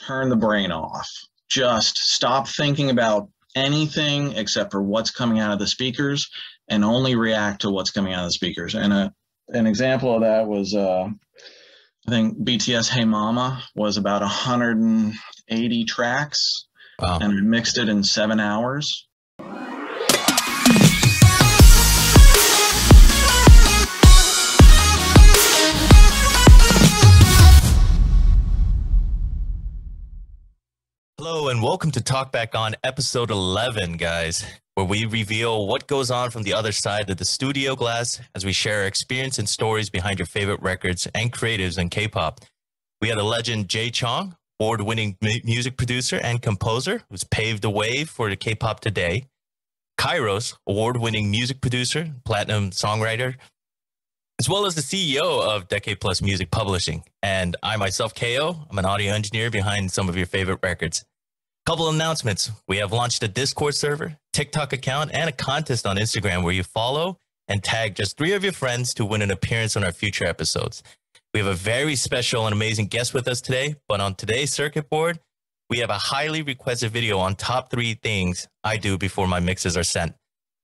turn the brain off. Just stop thinking about anything except for what's coming out of the speakers and only react to what's coming out of the speakers. And a, an example of that was, uh, I think BTS Hey Mama was about 180 tracks wow. and I mixed it in seven hours. And welcome to Talkback On episode 11, guys, where we reveal what goes on from the other side of the studio glass as we share our experience and stories behind your favorite records and creatives in K pop. We had a legend, Jae Chong, award winning music producer and composer, who's paved the way for the K pop today. Kairos, award winning music producer, platinum songwriter, as well as the CEO of Decade Plus Music Publishing. And I myself, KO, I'm an audio engineer behind some of your favorite records. Couple announcements. We have launched a Discord server, TikTok account, and a contest on Instagram where you follow and tag just three of your friends to win an appearance on our future episodes. We have a very special and amazing guest with us today, but on today's circuit board, we have a highly requested video on top three things I do before my mixes are sent.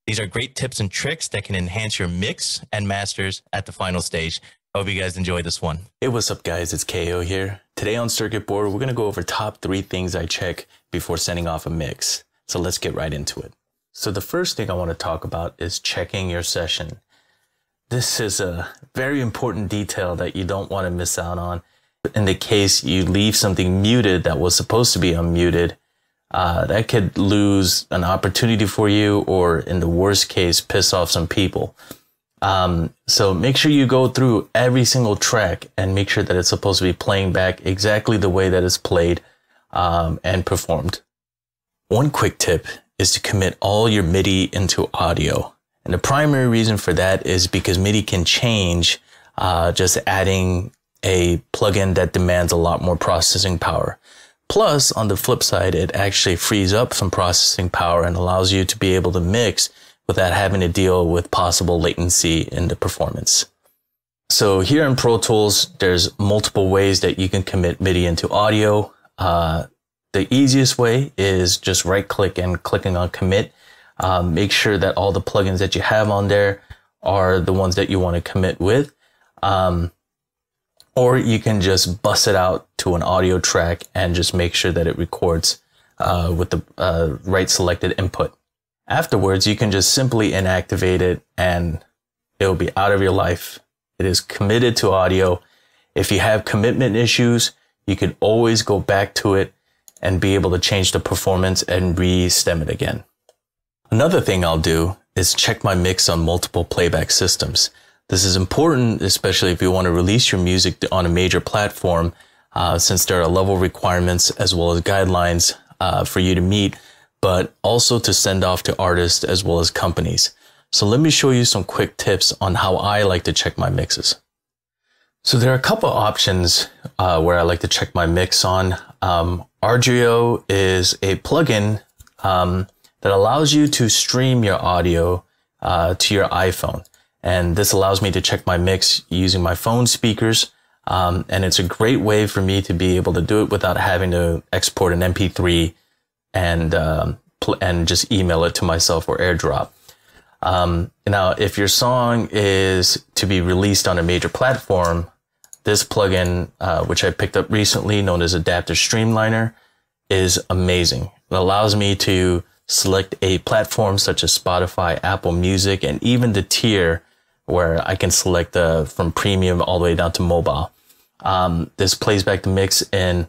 These are great tips and tricks that can enhance your mix and masters at the final stage. I Hope you guys enjoy this one. Hey, what's up, guys? It's KO here. Today on Circuit Board, we're going to go over top three things I check before sending off a mix. So let's get right into it. So the first thing I want to talk about is checking your session. This is a very important detail that you don't want to miss out on. In the case you leave something muted that was supposed to be unmuted, uh, that could lose an opportunity for you or in the worst case, piss off some people. Um, so make sure you go through every single track and make sure that it's supposed to be playing back exactly the way that it's played um, and performed. One quick tip is to commit all your MIDI into audio. And the primary reason for that is because MIDI can change uh, just adding a plugin that demands a lot more processing power. Plus, on the flip side, it actually frees up some processing power and allows you to be able to mix without having to deal with possible latency in the performance. So here in Pro Tools, there's multiple ways that you can commit MIDI into audio. Uh, the easiest way is just right click and clicking on commit. Um, make sure that all the plugins that you have on there are the ones that you want to commit with. Um, or you can just bust it out to an audio track and just make sure that it records uh, with the uh, right selected input. Afterwards, you can just simply inactivate it and it'll be out of your life. It is committed to audio. If you have commitment issues, you can always go back to it and be able to change the performance and re-stem it again. Another thing I'll do is check my mix on multiple playback systems. This is important, especially if you want to release your music on a major platform, uh, since there are level requirements as well as guidelines uh, for you to meet but also to send off to artists as well as companies. So let me show you some quick tips on how I like to check my mixes. So there are a couple of options uh, where I like to check my mix on. Um, is a plugin um, that allows you to stream your audio uh, to your iPhone. And this allows me to check my mix using my phone speakers. Um, and it's a great way for me to be able to do it without having to export an MP3 and um, and just email it to myself or AirDrop. Um, now, if your song is to be released on a major platform, this plugin, uh, which I picked up recently, known as Adaptive Streamliner, is amazing. It allows me to select a platform such as Spotify, Apple Music, and even the tier where I can select uh, from premium all the way down to mobile. Um, this plays back the mix in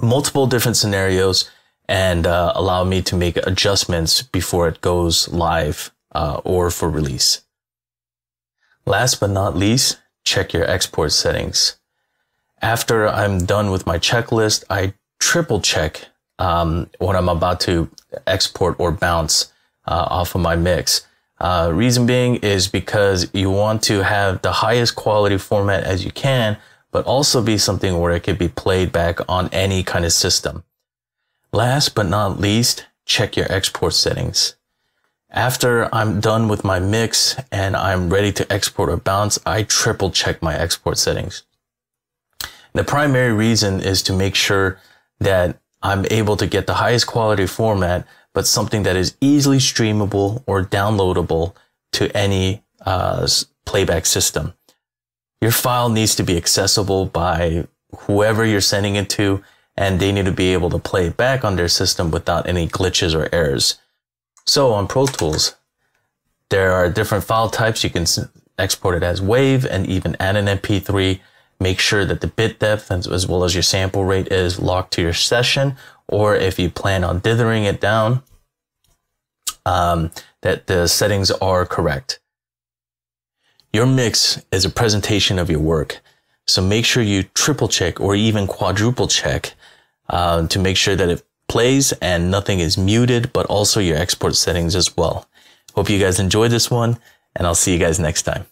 multiple different scenarios and uh, allow me to make adjustments before it goes live uh, or for release. Last but not least, check your export settings. After I'm done with my checklist, I triple check um, what I'm about to export or bounce uh, off of my mix. Uh, reason being is because you want to have the highest quality format as you can, but also be something where it could be played back on any kind of system. Last but not least, check your export settings. After I'm done with my mix and I'm ready to export or bounce, I triple check my export settings. The primary reason is to make sure that I'm able to get the highest quality format, but something that is easily streamable or downloadable to any uh, playback system. Your file needs to be accessible by whoever you're sending it to, and they need to be able to play it back on their system without any glitches or errors. So on Pro Tools, there are different file types. You can export it as WAV and even add an MP3. Make sure that the bit depth as well as your sample rate is locked to your session, or if you plan on dithering it down, um, that the settings are correct. Your mix is a presentation of your work. So make sure you triple check or even quadruple check uh, to make sure that it plays and nothing is muted, but also your export settings as well. Hope you guys enjoyed this one, and I'll see you guys next time.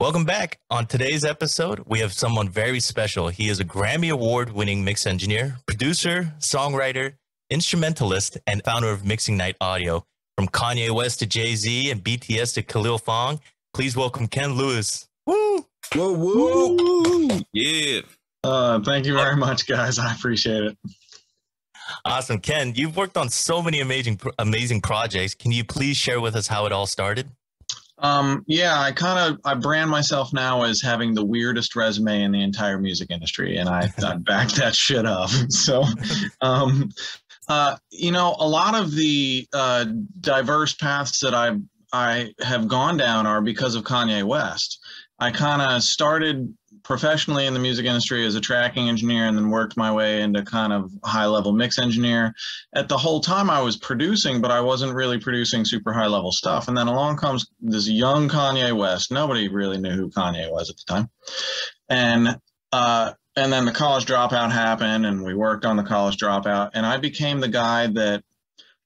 Welcome back. On today's episode, we have someone very special. He is a Grammy Award winning mix engineer, producer, songwriter, instrumentalist, and founder of Mixing Night Audio. From Kanye West to Jay Z and BTS to Khalil Fong, please welcome Ken Lewis. Woo! Whoa, whoa! Woo. Yeah. Uh, thank you very much, guys. I appreciate it. Awesome, Ken. You've worked on so many amazing, amazing projects. Can you please share with us how it all started? Um, yeah, I kind of I brand myself now as having the weirdest resume in the entire music industry, and I, I back that shit up. So, um, uh, you know, a lot of the uh, diverse paths that I I have gone down are because of Kanye West. I kind of started professionally in the music industry as a tracking engineer and then worked my way into kind of high level mix engineer. At the whole time I was producing, but I wasn't really producing super high level stuff. And then along comes this young Kanye West. Nobody really knew who Kanye was at the time. And uh, and then the college dropout happened and we worked on the college dropout and I became the guy that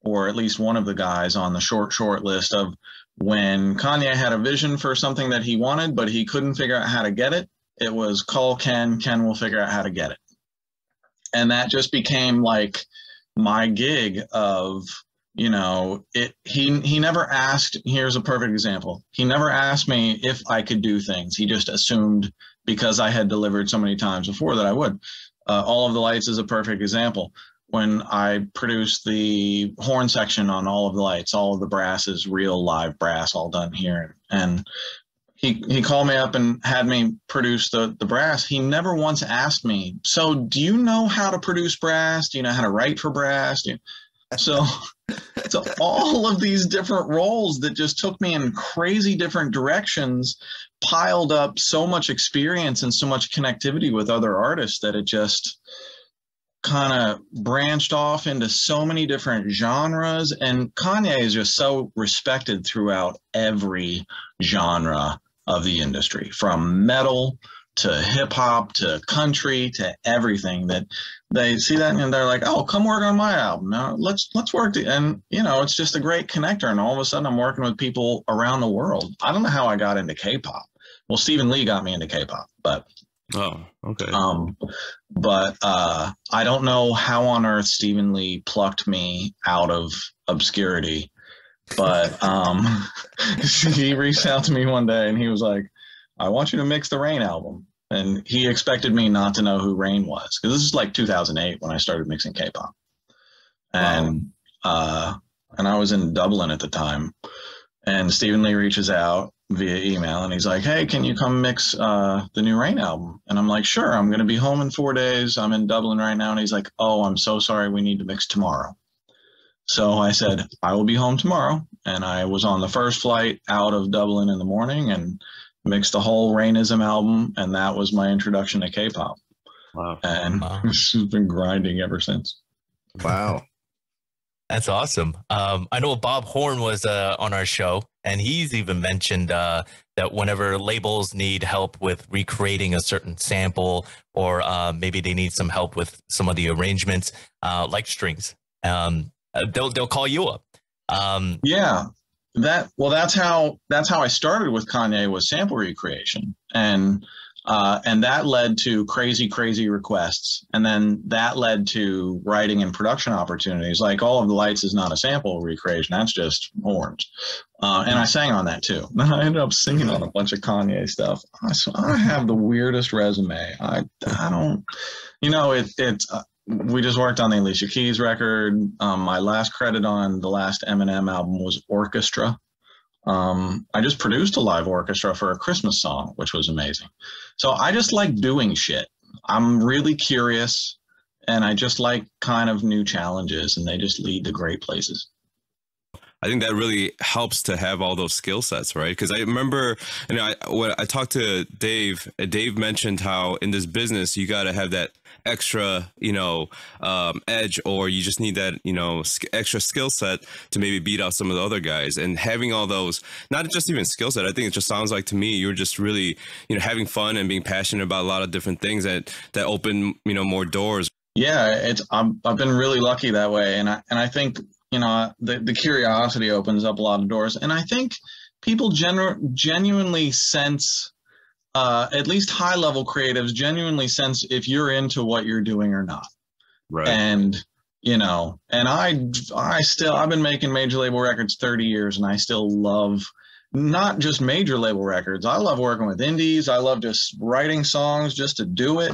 or at least one of the guys on the short short list of when Kanye had a vision for something that he wanted, but he couldn't figure out how to get it, it was call Ken, Ken will figure out how to get it. And that just became like my gig of, you know, it he he never asked, here's a perfect example. He never asked me if I could do things. He just assumed because I had delivered so many times before that I would. Uh, all of the lights is a perfect example when I produced the horn section on all of the lights, all of the brass is real live brass, all done here. And he he called me up and had me produce the the brass. He never once asked me, "So, do you know how to produce brass? Do you know how to write for brass?" so, so all of these different roles that just took me in crazy different directions piled up so much experience and so much connectivity with other artists that it just kind of branched off into so many different genres and Kanye is just so respected throughout every genre of the industry from metal to hip hop to country to everything that they see that and they're like, oh, come work on my album. Now let's let's work. To, and you know, it's just a great connector. And all of a sudden, I'm working with people around the world. I don't know how I got into K-pop. Well, Stephen Lee got me into K-pop, but oh, okay. Um, but uh, I don't know how on earth Stephen Lee plucked me out of obscurity but um, he reached out to me one day and he was like, I want you to mix the Rain album. And he expected me not to know who Rain was because this is like 2008 when I started mixing K-pop, and wow. uh, and I was in Dublin at the time. And Stephen Lee reaches out via email and he's like, "Hey, can you come mix uh, the new Rain album?" And I'm like, "Sure, I'm going to be home in four days. I'm in Dublin right now." And he's like, "Oh, I'm so sorry. We need to mix tomorrow." So I said, I will be home tomorrow. And I was on the first flight out of Dublin in the morning and mixed the whole Rainism album. And that was my introduction to K pop. Wow. And wow. it's been grinding ever since. Wow. That's awesome. Um, I know Bob Horn was uh, on our show, and he's even mentioned uh, that whenever labels need help with recreating a certain sample, or uh, maybe they need some help with some of the arrangements, uh, like strings, um, they'll they'll call you up. Um, yeah, that well, that's how that's how I started with Kanye was sample recreation, and uh, and that led to crazy, crazy requests, and then that led to writing and production opportunities. Like all of the lights is not a sample recreation; that's just horns. Uh, and I sang on that too. Then I ended up singing on a bunch of Kanye stuff. I, I have the weirdest resume. I I don't, you know, it it's. Uh, we just worked on the Alicia Keys record. Um, my last credit on the last Eminem album was orchestra. Um, I just produced a live orchestra for a Christmas song, which was amazing. So I just like doing shit. I'm really curious and I just like kind of new challenges and they just lead to great places. I think that really helps to have all those skill sets, right? Because I remember, you know, I, when I talked to Dave, Dave mentioned how in this business you got to have that extra, you know, um, edge, or you just need that, you know, extra skill set to maybe beat out some of the other guys. And having all those, not just even skill set, I think it just sounds like to me you're just really, you know, having fun and being passionate about a lot of different things that that open, you know, more doors. Yeah, it's I'm, I've been really lucky that way, and I and I think you know the the curiosity opens up a lot of doors, and I think people genu- genuinely sense uh, at least high level creatives genuinely sense if you're into what you're doing or not. Right. And you know, and I I still I've been making major label records 30 years and I still love not just major label records. I love working with indies. I love just writing songs just to do it.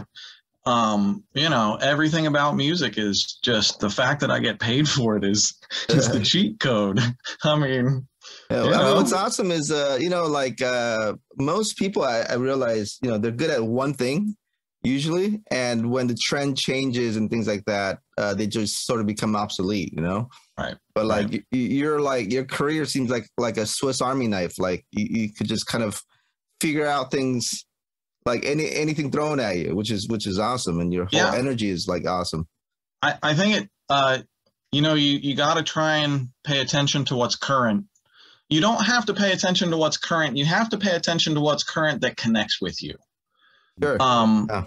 Um, you know, everything about music is just the fact that I get paid for it is is the cheat code. I mean, yeah, I mean, what's awesome is, uh, you know, like uh, most people, I, I realize, you know, they're good at one thing usually, and when the trend changes and things like that, uh, they just sort of become obsolete, you know. Right. But like right. you, are like your career seems like like a Swiss Army knife. Like you, you could just kind of figure out things like any anything thrown at you, which is which is awesome, and your whole Yeah. energy is like awesome. I, I think it uh you know you you got to try and pay attention to what's current you don't have to pay attention to what's current you have to pay attention to what's current that connects with you Sure. um Yeah.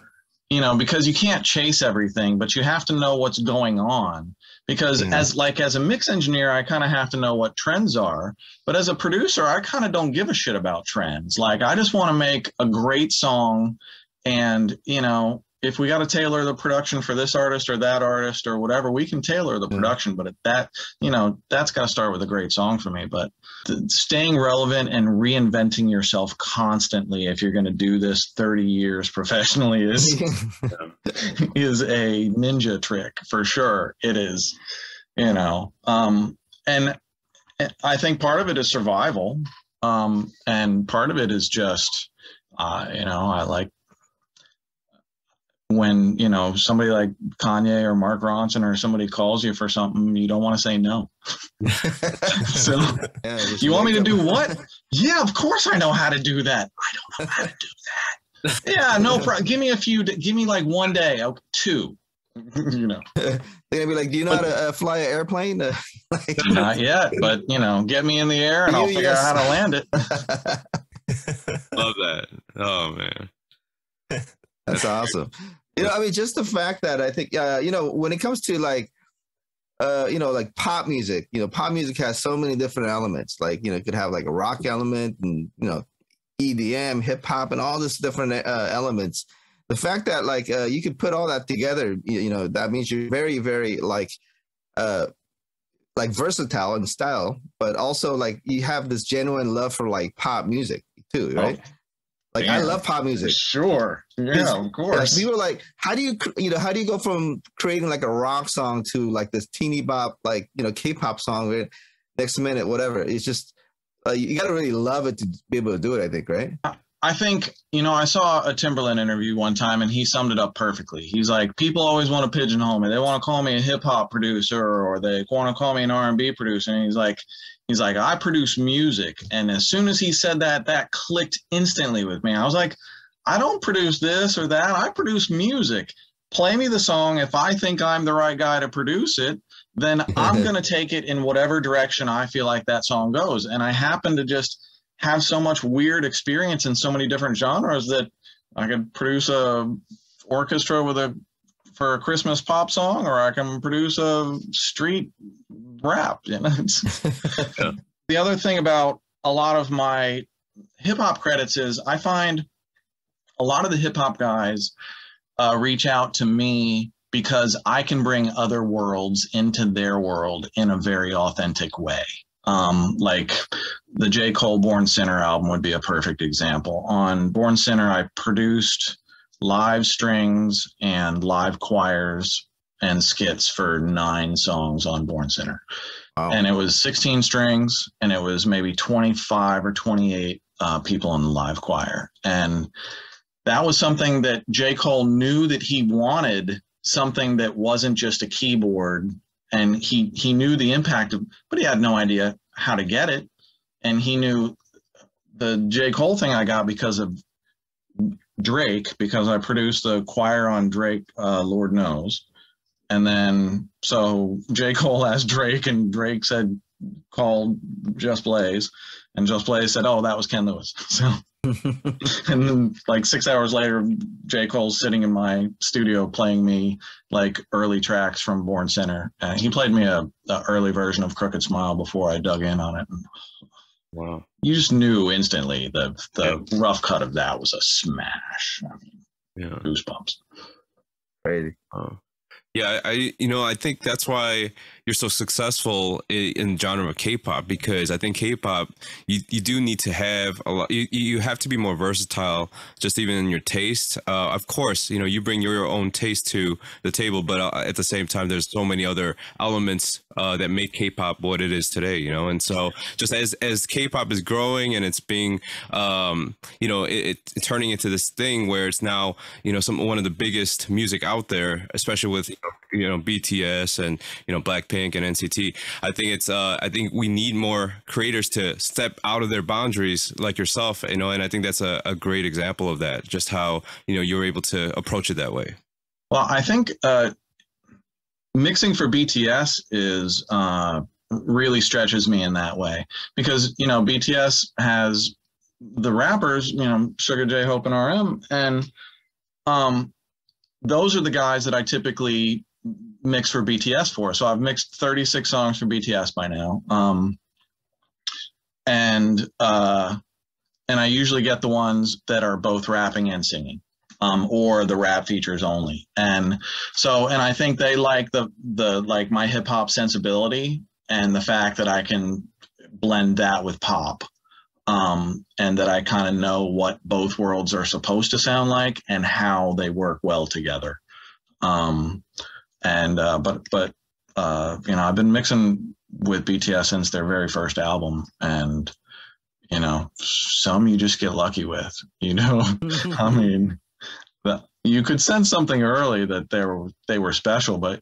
you know because you can't chase everything but you have to know what's going on because Mhm. as like as a mix engineer i kind of have to know what trends are but as a producer i kind of don't give a shit about trends like i just want to make a great song and you know if we got to tailor the production for this artist or that artist or whatever we can tailor the Yeah. production but at that you know that's got to start with a great song for me but staying relevant and reinventing yourself constantly if you're going to do this 30 years professionally is is a ninja trick for sure. It is you know um and i think part of it is survival um and part of it is just uh you know i like when you know somebody like kanye or mark ronson or somebody calls you for something you don't want to say no so Yeah, you want me to make do what yeah of course i know how to do that i don't know how to do that yeah no problem give me a few give me like one day okay, two you know They're gonna be like, "Do you know how to uh, fly an airplane?" Uh, like- not yet but you know get me in the air and i'll figure yes. out how to land it Love that. Oh man. That's awesome. You know, I mean, just the fact that I think, uh, you know, when it comes to like, uh, you know, like pop music, you know, pop music has so many different elements. Like, you know, it could have like a rock element and, you know, EDM, hip hop, and all this different uh, elements. The fact that like uh, you could put all that together, you, you know, that means you're very, very like, uh, like versatile in style, but also like you have this genuine love for like pop music too, right? Like I love pop music. sure yeah of course people are like, how do you, you know, how do you go from creating like a rock song to like this teeny bop, like, you know, K-pop song where next minute, whatever. It's just, uh, you got to really love it to be able to do it, I think, right? I think, you know, I saw a Timbaland interview one time and he summed it up perfectly. He's like, people always want to pigeonhole me. They want to call me a hip hop producer or they want to call me an R&B producer. And he's like, he's like, I produce music. And as soon as he said that, that clicked instantly with me. I was like, I don't produce this or that. I produce music. Play me the song. If I think I'm the right guy to produce it, then I'm going to take it in whatever direction I feel like that song goes. And I happen to just have so much weird experience in so many different genres that I could produce a orchestra with a for a Christmas pop song, or I can produce a street rap. You know, Yeah. the other thing about a lot of my hip hop credits is I find a lot of the hip hop guys uh, reach out to me because I can bring other worlds into their world in a very authentic way. Um, like the J. Cole Born Sinner album would be a perfect example. On Born Sinner, I produced live strings and live choirs and skits for nine songs on Born Sinner. Wow. And it was 16 strings and it was maybe 25 or 28 uh, people in the live choir. And that was something that J. Cole knew that he wanted something that wasn't just a keyboard. And he, he knew the impact of, but he had no idea how to get it. And he knew the J. Cole thing I got because of Drake, because I produced the choir on Drake, uh, Lord knows. And then so J. Cole asked Drake, and Drake said, called Just Blaze. And Just Blaze said, oh, that was Ken Lewis. So, and then like six hours later, J. Cole's sitting in my studio playing me like early tracks from Born Sinner. Uh, he played me a, a early version of Crooked Smile before I dug in on it. And Wow. you just knew instantly the the rough cut of that was a smash. I mean, Yeah. goosebumps. Crazy. Oh. Yeah, I, I you know I think that's why you're so successful in, in genre of K-pop because I think K-pop you, you do need to have a lot you, you have to be more versatile just even in your taste. Uh, of course, you know you bring your own taste to the table, but uh, at the same time there's so many other elements uh, that make K-pop what it is today. You know, and so just as as K-pop is growing and it's being um, you know it, it turning into this thing where it's now you know some one of the biggest music out there, especially with you know, you know BTS and you know Blackpink and NCT. I think it's uh, I think we need more creators to step out of their boundaries like yourself, you know, and I think that's a, a great example of that. Just how you know you're able to approach it that way. Well, I think uh, mixing for BTS is uh, really stretches me in that way because you know BTS has the rappers, you know, Suga J, Hope, and RM, and um, those are the guys that I typically mix for BTS for. So I've mixed 36 songs for BTS by now, um, and uh, and I usually get the ones that are both rapping and singing um, or the rap features only. And so, and I think they like the the like my hip hop sensibility and the fact that I can blend that with pop, um, and that I kind of know what both worlds are supposed to sound like and how they work well together. Um, and uh, but but uh, you know, I've been mixing with BTS since their very first album, and you know, some you just get lucky with. You know, I mean, the, you could sense something early that they were they were special, but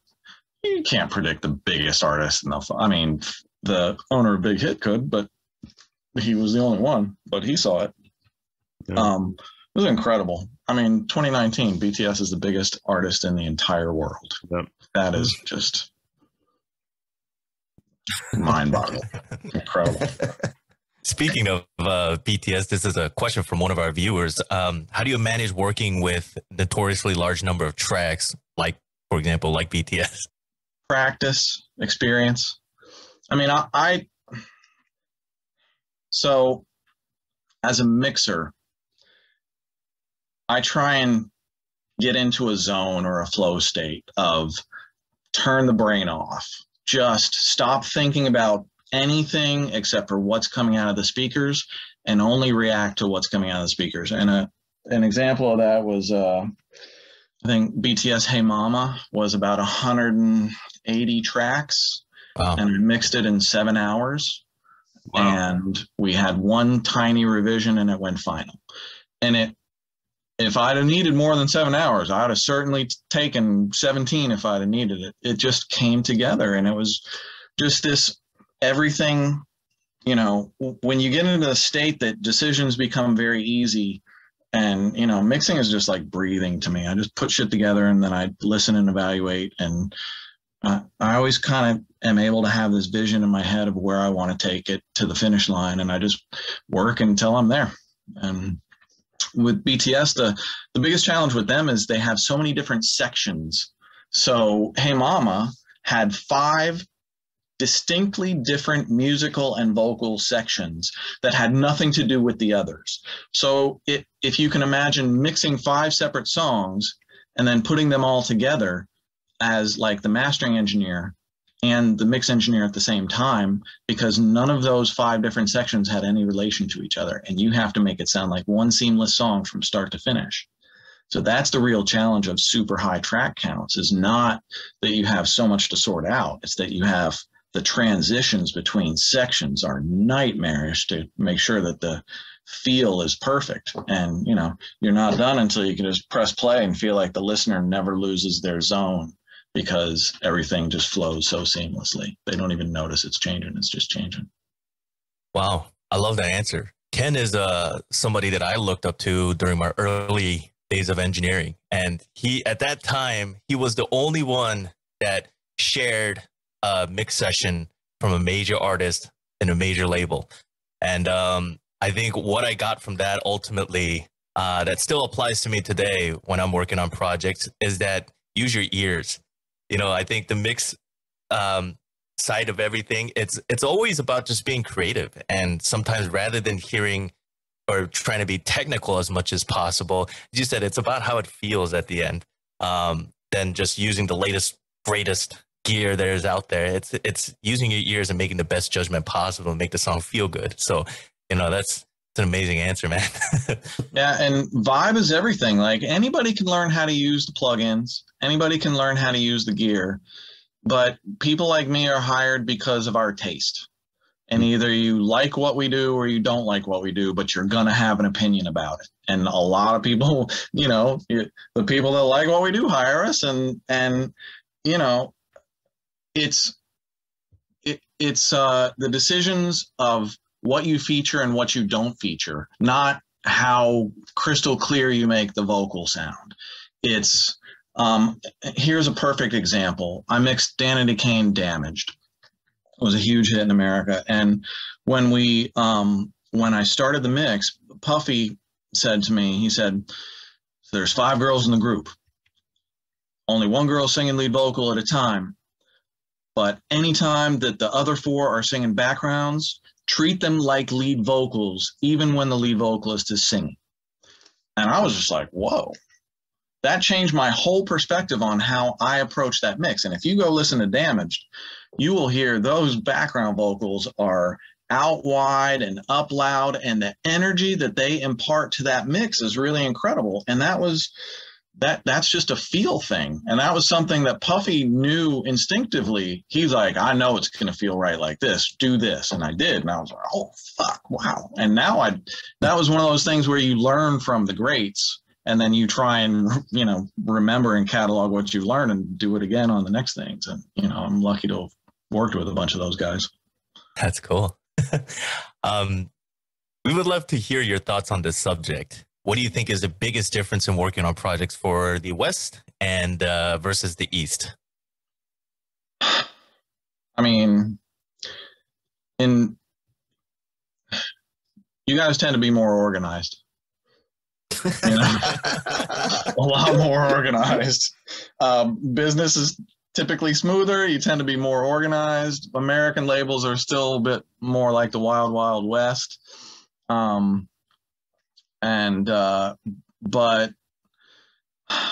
you can't predict the biggest artist in the. I mean, the owner of Big Hit could, but he was the only one. But he saw it. Yeah. Um, it was incredible. I mean, 2019, BTS is the biggest artist in the entire world. Yep. That is just mind-boggling, incredible. Speaking of uh, BTS, this is a question from one of our viewers. Um, how do you manage working with notoriously large number of tracks, like, for example, like BTS? practice experience i mean I, I so as a mixer i try and get into a zone or a flow state of turn the brain off just stop thinking about anything except for what's coming out of the speakers and only react to what's coming out of the speakers and a, an example of that was uh, i think bts hey mama was about 180 tracks Wow. and I mixed it in seven hours. Wow. And we had one tiny revision and it went final. And it, if I'd have needed more than seven hours, I'd have certainly taken 17 if I'd have needed it. It just came together and it was just this everything, you know, when you get into the state that decisions become very easy and, you know, mixing is just like breathing to me. I just put shit together and then I listen and evaluate and uh, I always kind of am able to have this vision in my head of where I want to take it to the finish line, and I just work until I'm there. And with BTS, the the biggest challenge with them is they have so many different sections. So Hey Mama had five distinctly different musical and vocal sections that had nothing to do with the others. So it, if you can imagine mixing five separate songs and then putting them all together as like the mastering engineer and the mix engineer at the same time because none of those five different sections had any relation to each other and you have to make it sound like one seamless song from start to finish So that's the real challenge of super high track counts is not that you have so much to sort out. It's that you have the transitions between sections are nightmarish to make sure that the feel is perfect. And, you know, you're not done until you can just press play and feel like the listener never loses their zone because everything just flows so seamlessly. They don't even notice it's changing. It's just changing. Wow. I love that answer. Ken is uh, somebody that I looked up to during my early days of engineering. And he, at that time, he was the only one that shared a mix session from a major artist in a major label. And um, I think what I got from that ultimately, uh, that still applies to me today when I'm working on projects, is that use your ears. You know, I think the mix um, side of everything, it's it's always about just being creative, and sometimes rather than hearing or trying to be technical as much as possible, as you said, it's about how it feels at the end. Um, than just using the latest, greatest gear there is out there. It's it's using your ears and making the best judgment possible and make the song feel good. So, you know, that's it's an amazing answer, man. yeah, and vibe is everything. Like anybody can learn how to use the plugins. Anybody can learn how to use the gear. But people like me are hired because of our taste. And hmm. either you like what we do or you don't like what we do, but you're going to have an opinion about it. And a lot of people, you know, the people that like what we do hire us and and you know, it's it, it's uh, the decisions of what you feature and what you don't feature, not how crystal clear you make the vocal sound. It's um, here's a perfect example. I mixed Danity Kane Damaged. It was a huge hit in America, and when we um, when I started the mix, Puffy said to me, he said, "There's five girls in the group. Only one girl singing lead vocal at a time. But anytime that the other four are singing backgrounds, treat them like lead vocals, even when the lead vocalist is singing. And I was just like, whoa. That changed my whole perspective on how I approach that mix. And if you go listen to Damaged, you will hear those background vocals are out wide and up loud, and the energy that they impart to that mix is really incredible. And that was that that's just a feel thing. And that was something that puffy knew instinctively. He's like i know it's going to feel right like this. Do this. And i did. And i was like oh fuck. Wow. And now i that was one of those things where you learn from the greats and then you try and you know remember and catalog what you've learned and do it again on the next things and you know i'm lucky to have worked with a bunch of those guys that's cool um, we would love to hear your thoughts on this subject what do you think is the biggest difference in working on projects for the West and uh, versus the East? I mean, in you guys tend to be more organized. A lot more organized. Um, business is typically smoother. You tend to be more organized. American labels are still a bit more like the wild, wild west. Um, and uh, but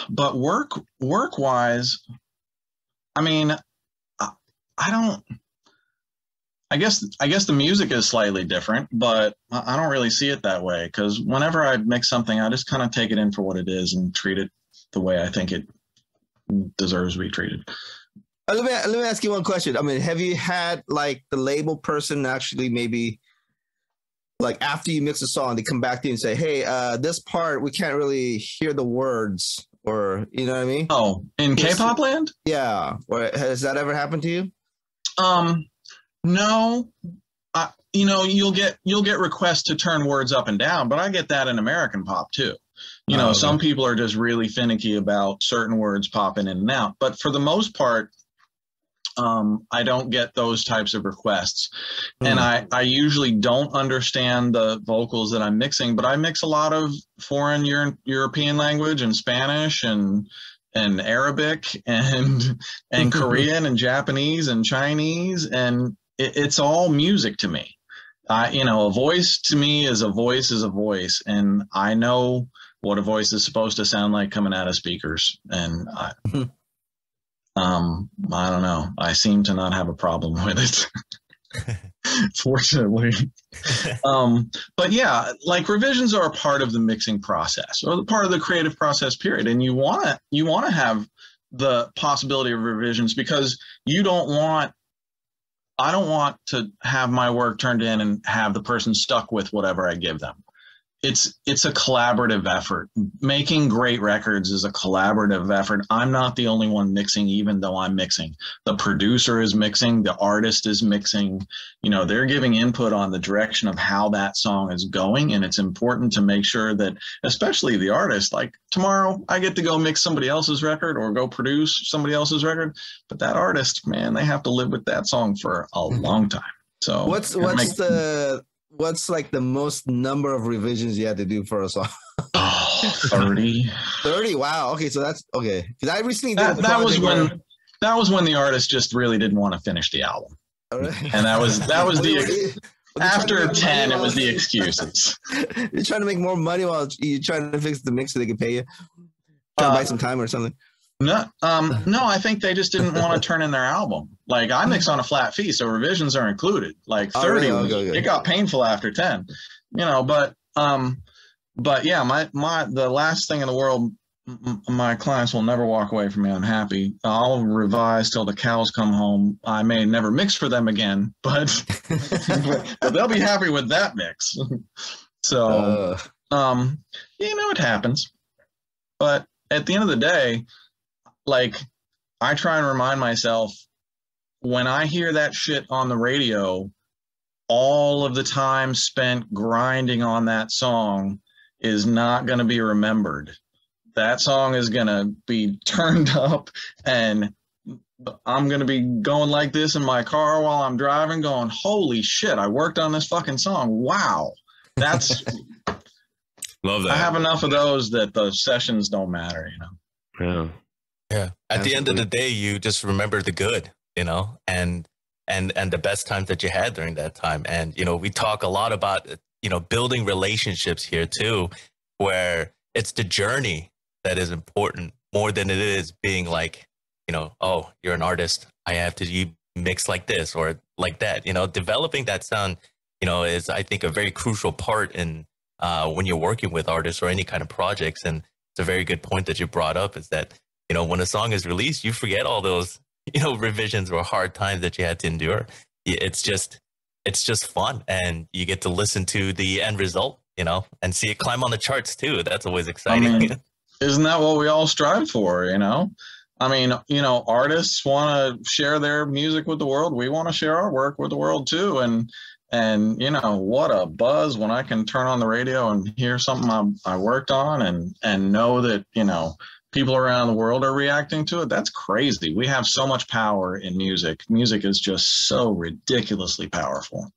but work work wise i mean i don't i guess i guess the music is slightly different but i don't really see it that way because whenever i mix something i just kind of take it in for what it is and treat it the way i think it deserves to be treated uh, let me let me ask you one question i mean have you had like the label person actually maybe like after you mix a song, they come back to you and say, "Hey, uh, this part we can't really hear the words," or you know what I mean? Oh, in K-pop land? Yeah. Or has that ever happened to you? Um, no. I, you know, you'll get you'll get requests to turn words up and down, but I get that in American pop too. You know, oh, okay. some people are just really finicky about certain words popping in and out, but for the most part, um, I don't get those types of requests. And I, I usually don't understand the vocals that I'm mixing, but I mix a lot of foreign Euro- European language and Spanish and and Arabic and and Korean and Japanese and Chinese and it, it's all music to me. I, you know, a voice to me is a voice is a voice, and I know what a voice is supposed to sound like coming out of speakers. And I, um, I don't know. I seem to not have a problem with it. fortunately. um, but yeah, like revisions are a part of the mixing process or the part of the creative process period. And you want to you want to have the possibility of revisions because you don't want I don't want to have my work turned in and have the person stuck with whatever I give them it's it's a collaborative effort. Making great records is a collaborative effort. I'm not the only one mixing even though i'm mixing. The producer is mixing the artist is mixing. You know they're giving input on the direction of how that song is going and it's important to make sure that especially the artist like tomorrow i get to go mix somebody else's record or go produce somebody else's record. But that artist man they have to live with that song for a mm-hmm. long time. So what's what's the what's like the most number of revisions you had to do for a song? oh, 30. 30. Wow. Okay, so that's okay. Because I recently that, that was when where... that was when the artist just really didn't want to finish the album. Right. And that was that was the after 10 it was the excuses. you're trying to make more money while you're trying to fix the mix so they can pay you. Try uh, to buy some time or something. No, um, no, I think they just didn't want to turn in their album. Like I mix on a flat fee, so revisions are included. Like 30, oh, really? okay, it got painful after 10, you know, but, um, but yeah, my, my, the last thing in the world, m- my clients will never walk away from me unhappy. I'll revise till the cows come home. I may never mix for them again, but, but they'll be happy with that mix. so, uh. um, you know, it happens, but at the end of the day, like I try and remind myself when I hear that shit on the radio, all of the time spent grinding on that song is not going to be remembered. That song is going to be turned up and I'm going to be going like this in my car while I'm driving, going, holy shit, I worked on this fucking song. Wow. That's. Love that. I have enough of those that the sessions don't matter, you know? Yeah. Yeah. At Absolutely. the end of the day, you just remember the good, you know, and and and the best times that you had during that time. And you know, we talk a lot about you know building relationships here too, where it's the journey that is important more than it is being like, you know, oh, you're an artist. I have to mix like this or like that. You know, developing that sound, you know, is I think a very crucial part in uh, when you're working with artists or any kind of projects. And it's a very good point that you brought up is that you know, when a song is released, you forget all those, you know, revisions or hard times that you had to endure. It's just, it's just fun. And you get to listen to the end result, you know, and see it climb on the charts too. That's always exciting. I mean, isn't that what we all strive for, you know? I mean, you know, artists want to share their music with the world. We want to share our work with the world too. And, and you know what a buzz when i can turn on the radio and hear something I, I worked on and and know that you know people around the world are reacting to it that's crazy. We have so much power in music. Music is just so ridiculously powerful.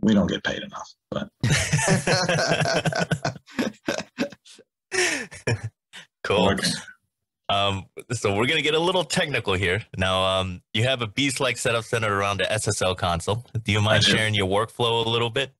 We don't get paid enough but cool. Okay. um, so we're gonna get a little technical here. Now um, you have a beast like setup centered around the ssl console. Do you mind sharing your workflow a little bit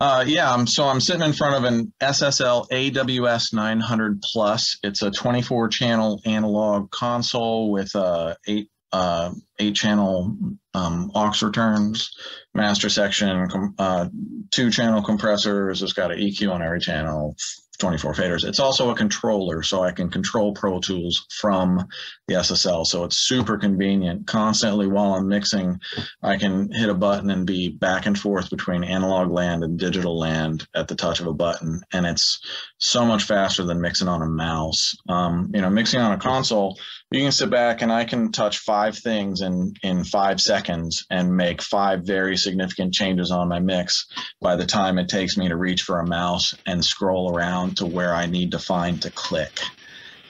uh, yeah, I'm, so I'm sitting in front of an SSL AWS 900 Plus. It's a 24 channel analog console with uh, eight uh, eight channel um, aux returns, master section, uh, two channel compressors. It's got an EQ on every channel, 24 faders. It's also a controller, so I can control Pro Tools from the SSL. So it's super convenient. Constantly while I'm mixing, I can hit a button and be back and forth between analog land and digital land at the touch of a button. And it's so much faster than mixing on a mouse. Um, you know, mixing on a console, you can sit back and I can touch five things in, in five seconds and make five very significant changes on my mix by the time it takes me to reach for a mouse and scroll around to where I need to find to click.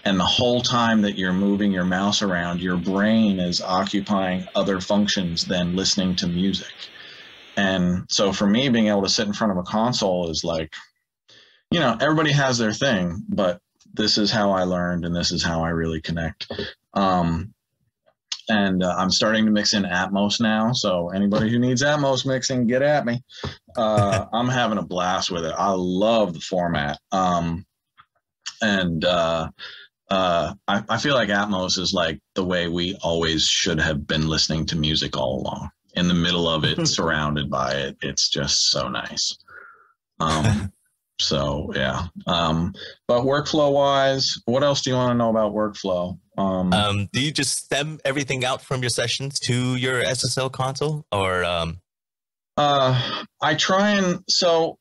And the whole time that you're moving your mouse around, your brain is occupying other functions than listening to music. And so for me, being able to sit in front of a console is like, you know, everybody has their thing, but this is how I learned and this is how I really connect. Um, and uh, I'm starting to mix in Atmos now. So anybody who needs Atmos mixing, get at me. Uh, I'm having a blast with it. I love the format. Um, and uh, uh, I, I, feel like Atmos is like the way we always should have been listening to music all along. in the middle of it, surrounded by it. It's just so nice. Um, so yeah. Um, but workflow wise, what else do you want to know about workflow? Um, Um, do you just stem everything out from your sessions to your SSL console, or um, Uh, I try and so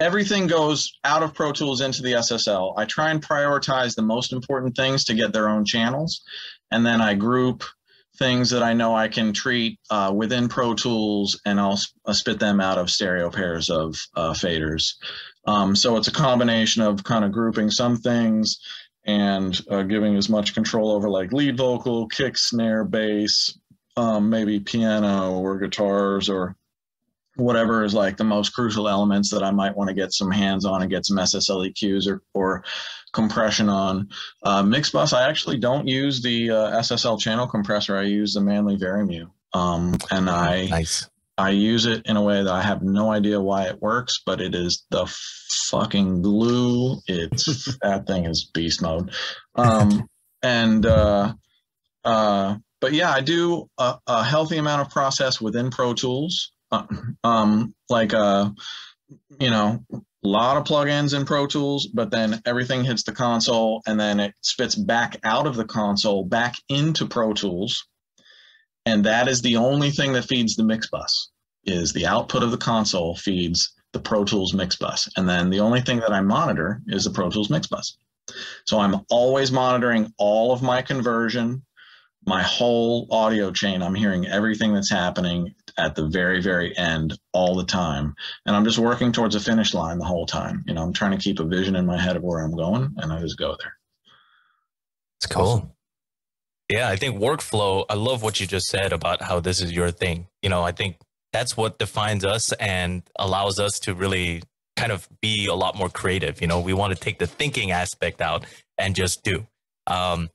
everything goes out of Pro Tools into the SSL. I try and prioritize the most important things to get their own channels, and then I group things that I know I can treat uh, within Pro Tools, and I'll s- uh, spit them out of stereo pairs of uh, faders. Um, so it's a combination of kind of grouping some things and uh, giving as much control over like lead vocal, kick, snare, bass, um, maybe piano or guitars or whatever is like the most crucial elements that I might want to get some hands on and get some SSL EQs or, or compression on. Uh, Mixbus, I actually don't use the uh, SSL channel compressor. I use the Manley Vari-Mu. Um, and I nice? I use it in a way that I have no idea why it works, but it is the fucking glue. It's that thing is beast mode. Um, and uh, uh, but yeah, I do a, a healthy amount of process within Pro Tools. Um, like uh, you know, a lot of plugins in Pro Tools, but then everything hits the console and then it spits back out of the console back into Pro Tools. And that is the only thing that feeds the mix bus is the output of the console feeds the pro tools mix bus. And then the only thing that i monitor is the pro tools mix bus. So i'm always monitoring all of my conversion my whole audio chain. I'm hearing everything that's happening at the very very end all the time and i'm just working towards a finish line the whole time you know i'm trying to keep a vision in my head of where i'm going and i just go there It's cool. Yeah, I think workflow. I love what you just said about how this is your thing. You know, I think that's what defines us and allows us to really kind of be a lot more creative. You know, we want to take the thinking aspect out and just do. Um,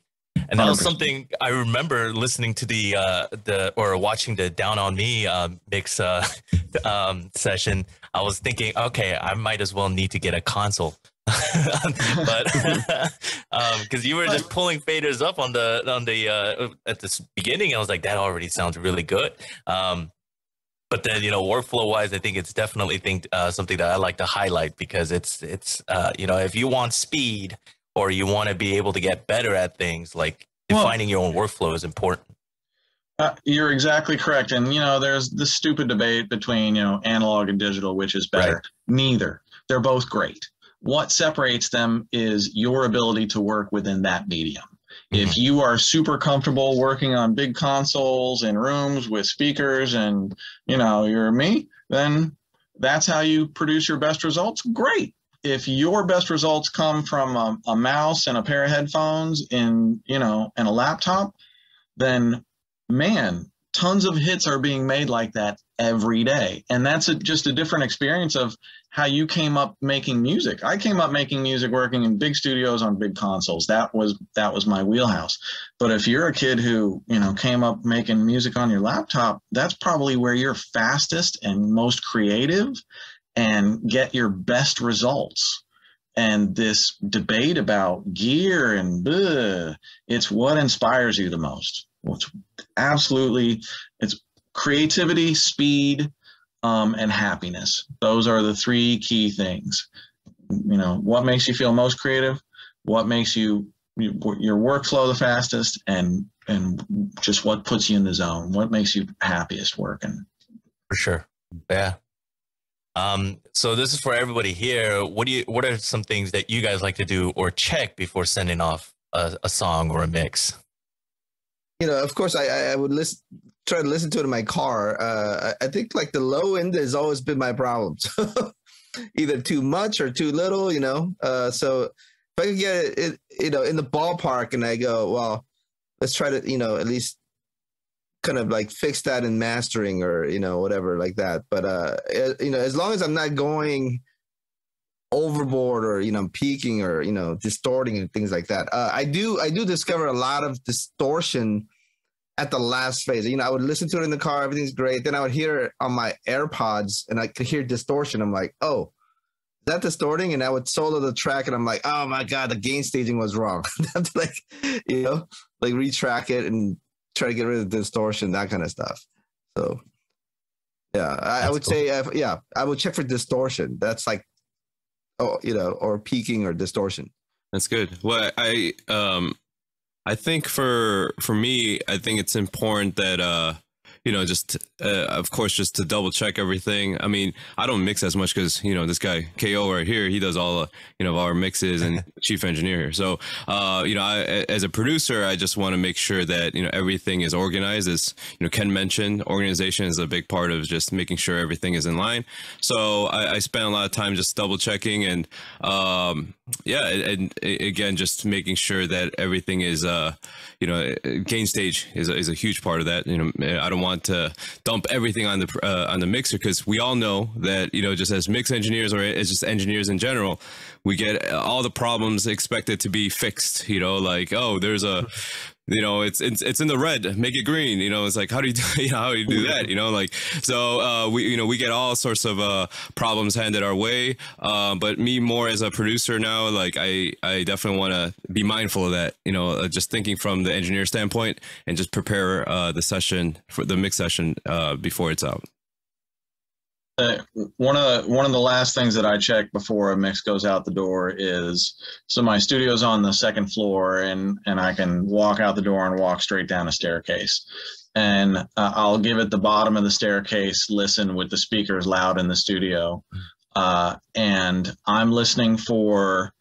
and that was 100%. something I remember listening to the uh, the or watching the Down on Me uh, mix uh, um, session. I was thinking, okay, I might as well need to get a console but because you were just pulling faders up on the on the uh, at the beginning, I was like, that already sounds really good. Um, but then you know, workflow wise, I think it's definitely think uh, something that I like to highlight because it's it's uh, you know, if you want speed or you want to be able to get better at things, like Well- defining your own workflow is important. Uh, you're exactly correct. And, you know, there's this stupid debate between, you know, analog and digital, which is better. Right. Neither. They're both great. What separates them is your ability to work within that medium. If you are super comfortable working on big consoles in rooms with speakers and, you know, you're me, then that's how you produce your best results. Great. If your best results come from a, a mouse and a pair of headphones in, you know, and a laptop, then man, tons of hits are being made like that every day. And that's a, just a different experience of how you came up making music. I came up making music working in big studios on big consoles. That was that was my wheelhouse. But if you're a kid who, you know, came up making music on your laptop, that's probably where you're fastest and most creative and get your best results. And this debate about gear and bleh, it's what inspires you the most. It's absolutely it's creativity speed um, and happiness those are the three key things you know what makes you feel most creative what makes you your workflow the fastest and and just what puts you in the zone what makes you happiest working For sure. Yeah. Um, so this is for everybody here. What do you what are some things that you guys like to do or check before sending off a, a song or a mix? you know, of course, I I would listen, try to listen to it in my car. Uh, I I think like the low end has always been my problem. Either too much or too little, you know. Uh, so if I could get it, it, you know, in the ballpark, and I go, well, let's try to, you know, at least kind of like fix that in mastering or you know whatever like that. But uh, you know, as long as I'm not going overboard or you know peaking or you know distorting and things like that uh, i do i do discover a lot of distortion at the last phase. You know i would listen to it in the car everything's great. Then i would hear it on my airpods and i could hear distortion. I'm like oh that distorting? And i would solo the track and i'm like oh my god the gain staging was wrong. Like you know like retrack it and try to get rid of distortion, that kind of stuff. So, yeah, I, I would cool. say, uh, yeah, I would check for distortion. That's like, oh, you know, or peaking or distortion. That's good. Well, I um, I think for for me, I think it's important that uh, you know, just uh, of course, just to double check everything. I mean, I don't mix as much because you know this guy Ko right here, he does all uh, you know our mixes and chief engineer here. So uh, you know, I, as a producer, I just want to make sure that you know everything is organized. As you know, Ken mentioned, organization is a big part of just making sure everything is in line. So I, I spend a lot of time just double checking and um, yeah, and, and again, just making sure that everything is uh, you know, gain stage is a, is a huge part of that. You know, I don't want to dump everything on the uh, on the mixer because we all know that you know just as mix engineers or as just engineers in general, we get all the problems expected to be fixed. You know, like oh, there's a you know it's it's it's in the red make it green you know it's like how do you do, you know, how do you do that you know like so uh, we you know we get all sorts of uh, problems handed our way uh, but me more as a producer now like I I definitely want to be mindful of that you know uh, just thinking from the engineer standpoint and just prepare uh, the session for the mix session uh, before it's out one of the one of the last things that I check before a mix goes out the door is so my studio's on the second floor and and I can walk out the door and walk straight down a staircase. And uh, I'll give it the bottom of the staircase listen with the speakers loud in the studio. Uh, and I'm listening for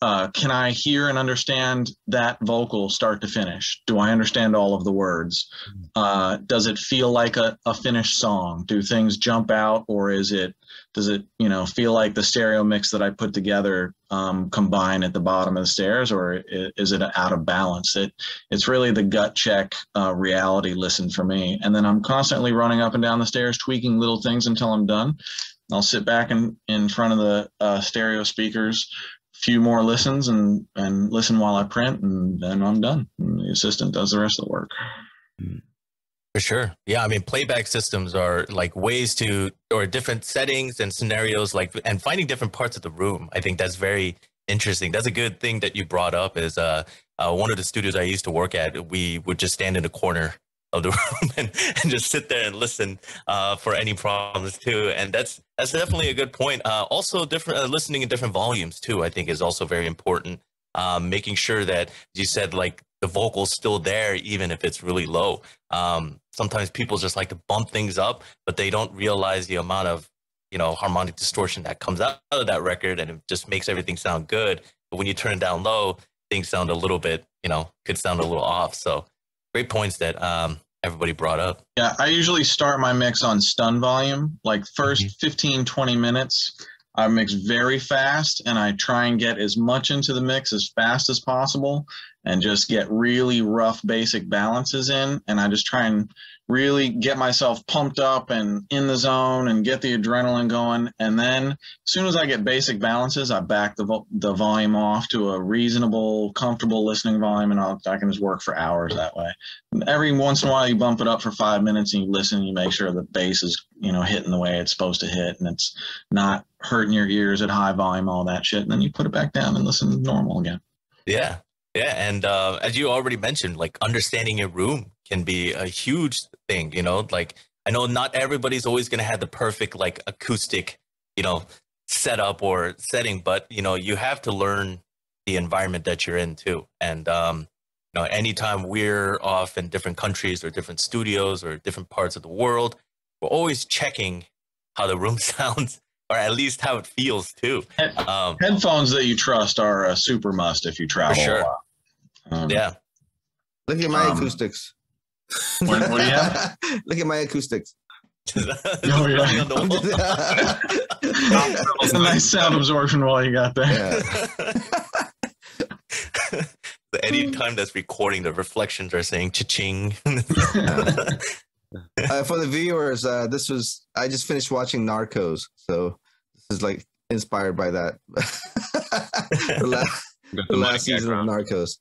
uh, can I hear and understand that vocal start to finish? Do I understand all of the words? Uh, does it feel like a, a finished song? Do things jump out, or is it does it you know feel like the stereo mix that I put together um, combine at the bottom of the stairs, or is it out of balance? It it's really the gut check uh, reality listen for me, and then I'm constantly running up and down the stairs, tweaking little things until I'm done. I'll sit back in, in front of the uh, stereo speakers, few more listens and and listen while I print, and then I'm done. And the assistant does the rest of the work. For sure. Yeah. I mean, playback systems are like ways to, or different settings and scenarios, like, and finding different parts of the room. I think that's very interesting. That's a good thing that you brought up is, uh, uh, one of the studios I used to work at, we would just stand in a corner of the room and, and just sit there and listen uh, for any problems too. And that's that's definitely a good point. Uh, also, different uh, listening in different volumes too. I think is also very important. Um, making sure that you said like the vocal's still there even if it's really low. Um, sometimes people just like to bump things up, but they don't realize the amount of you know harmonic distortion that comes out of that record, and it just makes everything sound good. But when you turn it down low, things sound a little bit you know could sound a little off. So great points that um, everybody brought up. Yeah, I usually start my mix on stun volume, like 1st Mhm. 15, 20 minutes. I mix very fast and I try and get as much into the mix as fast as possible and just get really rough basic balances in. And I just try and really get myself pumped up and in the zone and get the adrenaline going. And then as soon as I get basic balances, I back the, vo- the volume off to a reasonable, comfortable listening volume and I'll, I can just work for hours that way. Every once in a while, you bump it up for five minutes and you listen. And you make sure the bass is, you know, hitting the way it's supposed to hit, and it's not hurting your ears at high volume, all that shit. And then you put it back down and listen normal again. Yeah. Yeah. And uh, as you already mentioned, like understanding your room can be a huge thing, you know, like I know not everybody's always going to have the perfect like acoustic, you know, setup or setting, but you know, you have to learn the environment that you're in too. And, um, you know, anytime we're off in different countries or different studios or different parts of the world, we're always checking how the room sounds or at least how it feels too. Um, Headphones that you trust are a super must if you travel. sure. A lot. Um, yeah. Look at my Um, acoustics. What- what do you have? Look at my acoustics. Oh, yeah. On the wall. It's a nice sound absorption while you got there. Yeah. The Any time that's recording, the reflections are saying cha-ching. uh, for the viewers, uh, this was I just finished watching Narcos, so this is like inspired by that. the last, the the last season of. Narcos, It's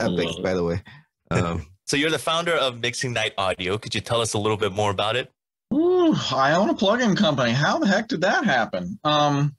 epic, by the way. Um, so you're the founder of Mixing Night Audio. Could you tell us a little bit more about it? Ooh, I own a plugin company. How the heck did that happen? Um,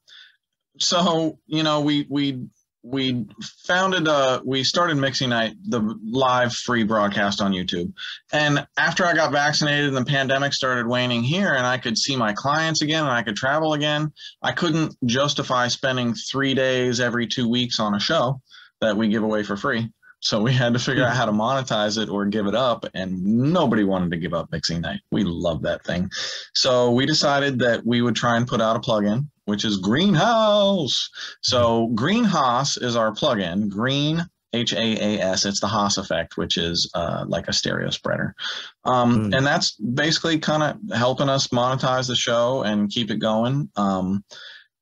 so you know, we we we founded uh we started mixing night the live free broadcast on youtube and after i got vaccinated and the pandemic started waning here and i could see my clients again and i could travel again i couldn't justify spending three days every two weeks on a show that we give away for free so we had to figure out how to monetize it or give it up and nobody wanted to give up mixing night we love that thing so we decided that we would try and put out a plugin which is GreenHAAS. So GreenHAAS is our plugin. Green H A A S. It's the Haas effect, which is uh, like a stereo spreader, um, mm. and that's basically kind of helping us monetize the show and keep it going. Um,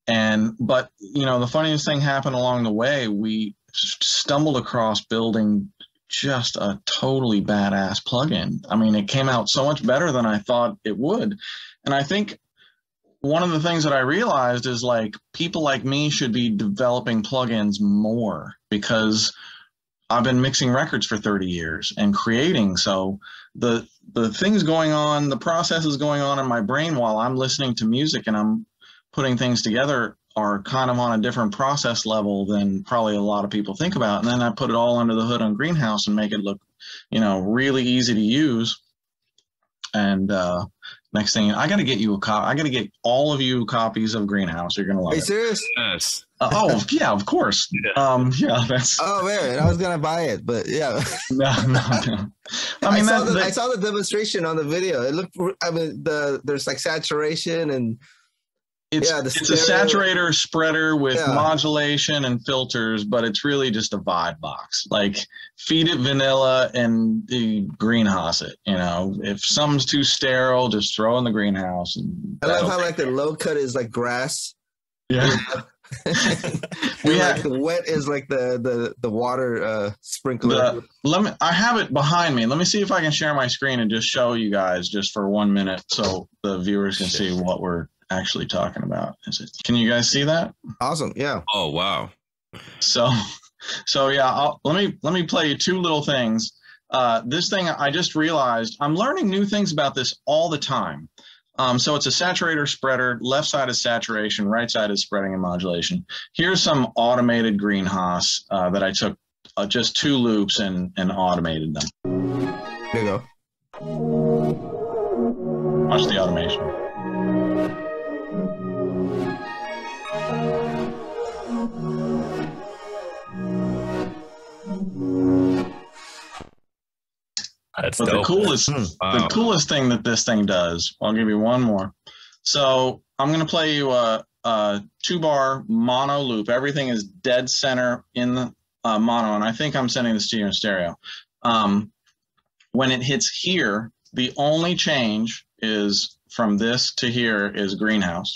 and but you know the funniest thing happened along the way. We stumbled across building just a totally badass plugin. I mean, it came out so much better than I thought it would. And I think one of the things that I realized is like people like me should be developing plugins more because I've been mixing records for 30 years and creating. So the the things going on, the processes going on in my brain while I'm listening to music and I'm putting things together are kind of on a different process level than probably a lot of people think about. And then I put it all under the hood on GreenHAAS and make it look, you know, really easy to use. And uh, Next thing, I got to get you a copy. I got to get all of you copies of GreenHAAS. You're gonna love Are you it. serious? Yes. Uh, oh yeah, of course. Yeah. Um, yeah, that's. Oh man, I was gonna buy it, but yeah. no, no, no. I mean, I saw, the, I saw the demonstration on the video. It looked. I mean, the there's like saturation and it's, yeah, it's a saturator spreader with yeah. modulation and filters, but it's really just a vibe box. Like feed it vanilla and the greenhouse it. You know, if something's too sterile, just throw in the greenhouse. And I love how like the low cut is like grass. Yeah. we like the wet is like the the the water uh sprinkler. The, let me. I have it behind me. Let me see if I can share my screen and just show you guys just for one minute, so the viewers can see what we're actually talking about. Is it? Can you guys see that? Awesome. Yeah. Oh wow. So, so yeah. I'll, let me let me play you two little things. Uh, this thing I just realized I'm learning new things about this all the time. Um, so it's a saturator spreader. Left side is saturation, right side is spreading and modulation. Here's some automated GreenHAAS uh, that I took uh, just two loops and, and automated them. There you go. Watch the automation. That's but dope. the coolest, hmm. wow. the coolest thing that this thing does. I'll give you one more. So I'm going to play you a, a, two bar mono loop. Everything is dead center in the uh, mono, and I think I'm sending this to you in stereo. Um, when it hits here, the only change is from this to here is GreenHAAS,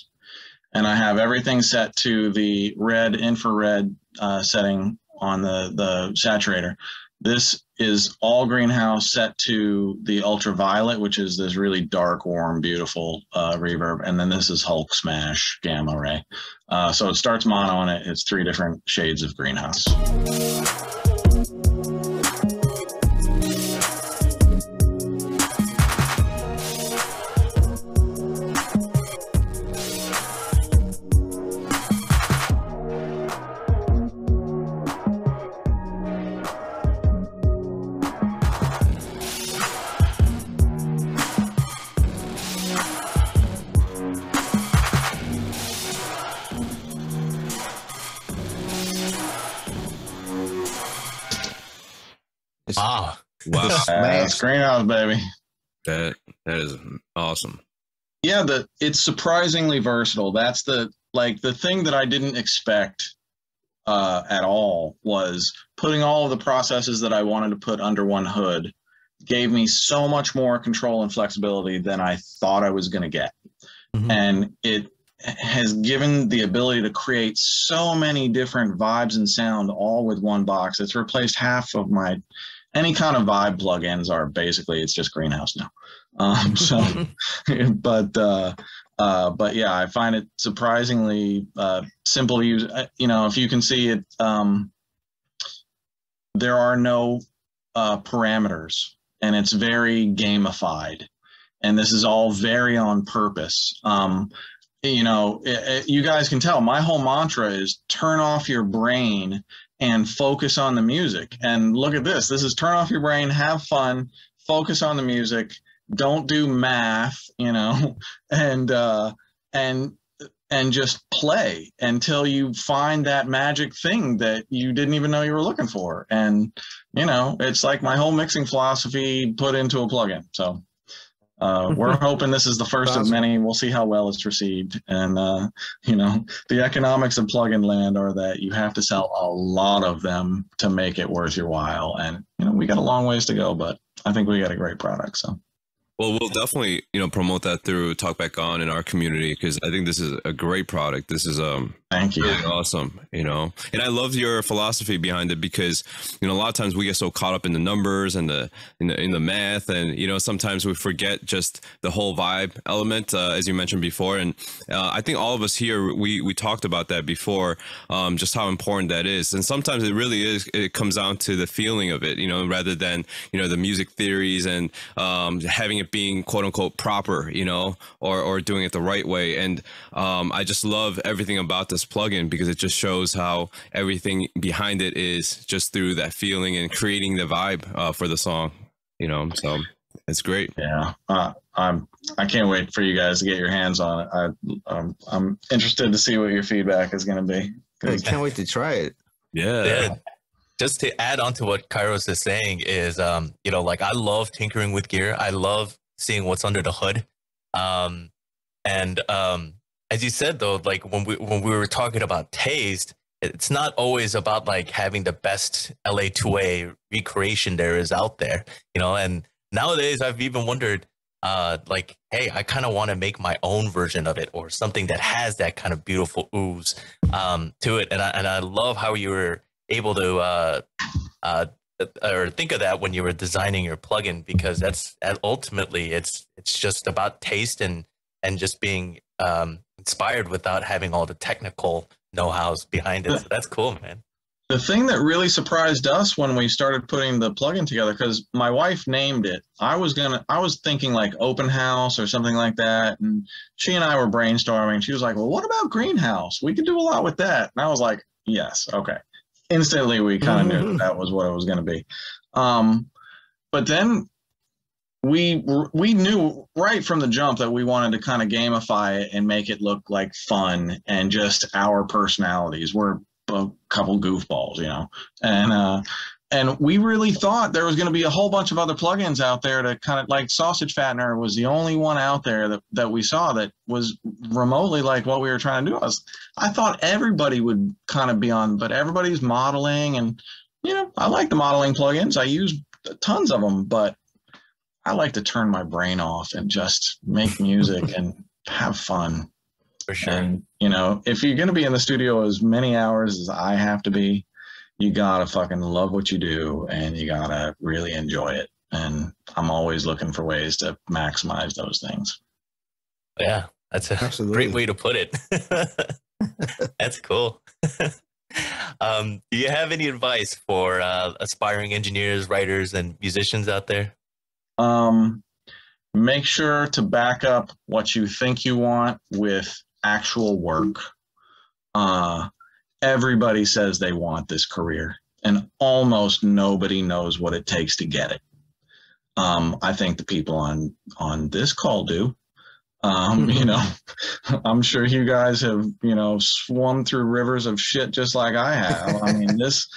and I have everything set to the red infrared uh, setting on the the saturator. This is all GreenHAAS set to the ultraviolet, which is this really dark, warm, beautiful uh, reverb. And then this is Hulk Smash Gamma Ray. Uh, so it starts mono and it, it's three different shades of GreenHAAS. GreenHAAS, baby. That that is awesome. Yeah, the it's surprisingly versatile. That's the like the thing that I didn't expect uh, at all was putting all of the processes that I wanted to put under one hood gave me so much more control and flexibility than I thought I was going to get. Mm-hmm. And it has given the ability to create so many different vibes and sound all with one box. It's replaced half of my any kind of vibe plugins are basically it's just GreenHAAS now. Um, so, but uh, uh, but yeah, I find it surprisingly uh, simple to use. You know, if you can see it, um, there are no uh, parameters, and it's very gamified. And this is all very on purpose. Um, you know, it, it, you guys can tell my whole mantra is turn off your brain and focus on the music. And look at this. This is turn off your brain, have fun, focus on the music, don't do math, you know, and uh and and just play until you find that magic thing that you didn't even know you were looking for. And you know, it's like my whole mixing philosophy put into a plugin. So uh, we're hoping this is the first awesome. of many. We'll see how well it's received. And, uh, you know, the economics of plug-in land are that you have to sell a lot of them to make it worth your while. And, you know, we got a long ways to go, but I think we got a great product. So. Well, we'll definitely, you know, promote that through Talkback On in our community because I think this is a great product. This is um thank you, really awesome, you know, and I love your philosophy behind it because you know a lot of times we get so caught up in the numbers and the in the in the math, and you know sometimes we forget just the whole vibe element, uh, as you mentioned before, and uh, I think all of us here we we talked about that before, um, just how important that is, and sometimes it really is. It comes down to the feeling of it, you know, rather than you know the music theories and um, having it being quote unquote proper, you know, or or doing it the right way. And um, I just love everything about this plugin because it just shows how everything behind it is just through that feeling and creating the vibe uh, for the song, you know. So it's great. Yeah, uh, I'm. I can't wait for you guys to get your hands on it. I, um, I'm interested to see what your feedback is going to be. I can't wait to try it. Yeah. yeah just to add on to what Kairos is saying is, um, you know, like I love tinkering with gear. I love seeing what's under the hood. Um, and um, as you said though, like when we when we were talking about taste, it's not always about like having the best LA2A recreation there is out there, you know. And nowadays, I've even wondered, uh, like, hey, I kind of want to make my own version of it or something that has that kind of beautiful ooze um, to it. And I and I love how you were able to uh, uh, or think of that when you were designing your plugin because that's ultimately it's it's just about taste and and just being um, inspired without having all the technical know-hows behind it. So that's cool, man. The thing that really surprised us when we started putting the plugin together, because my wife named it, I was gonna, I was thinking like open house or something like that, and she and I were brainstorming. She was like, "Well, what about greenhouse? We could do a lot with that." And I was like, "Yes, okay." Instantly we kind of knew that, that was what it was going to be. Um, but then we we knew right from the jump that we wanted to kind of gamify it and make it look like fun and just our personalities. We're a couple goofballs, you know, and uh, and we really thought there was going to be a whole bunch of other plugins out there to kind of like sausage fattener was the only one out there that, that we saw that was remotely like what we were trying to do. I, was, I thought everybody would kind of be on but everybody's modeling and you know i like the modeling plugins. I use tons of them but i like to turn my brain off and just make music and have fun. For sure. And you know if you're going to be in the studio as many hours as i have to be you gotta fucking love what you do and you gotta really enjoy it. And I'm always looking for ways to maximize those things. Yeah, that's a Absolutely. great way to put it. that's cool. um, do you have any advice for uh, aspiring engineers, writers, and musicians out there? Um, make sure to back up what you think you want with actual work. Uh, everybody says they want this career, and almost nobody knows what it takes to get it. Um, I think the people on on this call do. Um, you know, I'm sure you guys have you know swum through rivers of shit just like I have. I mean this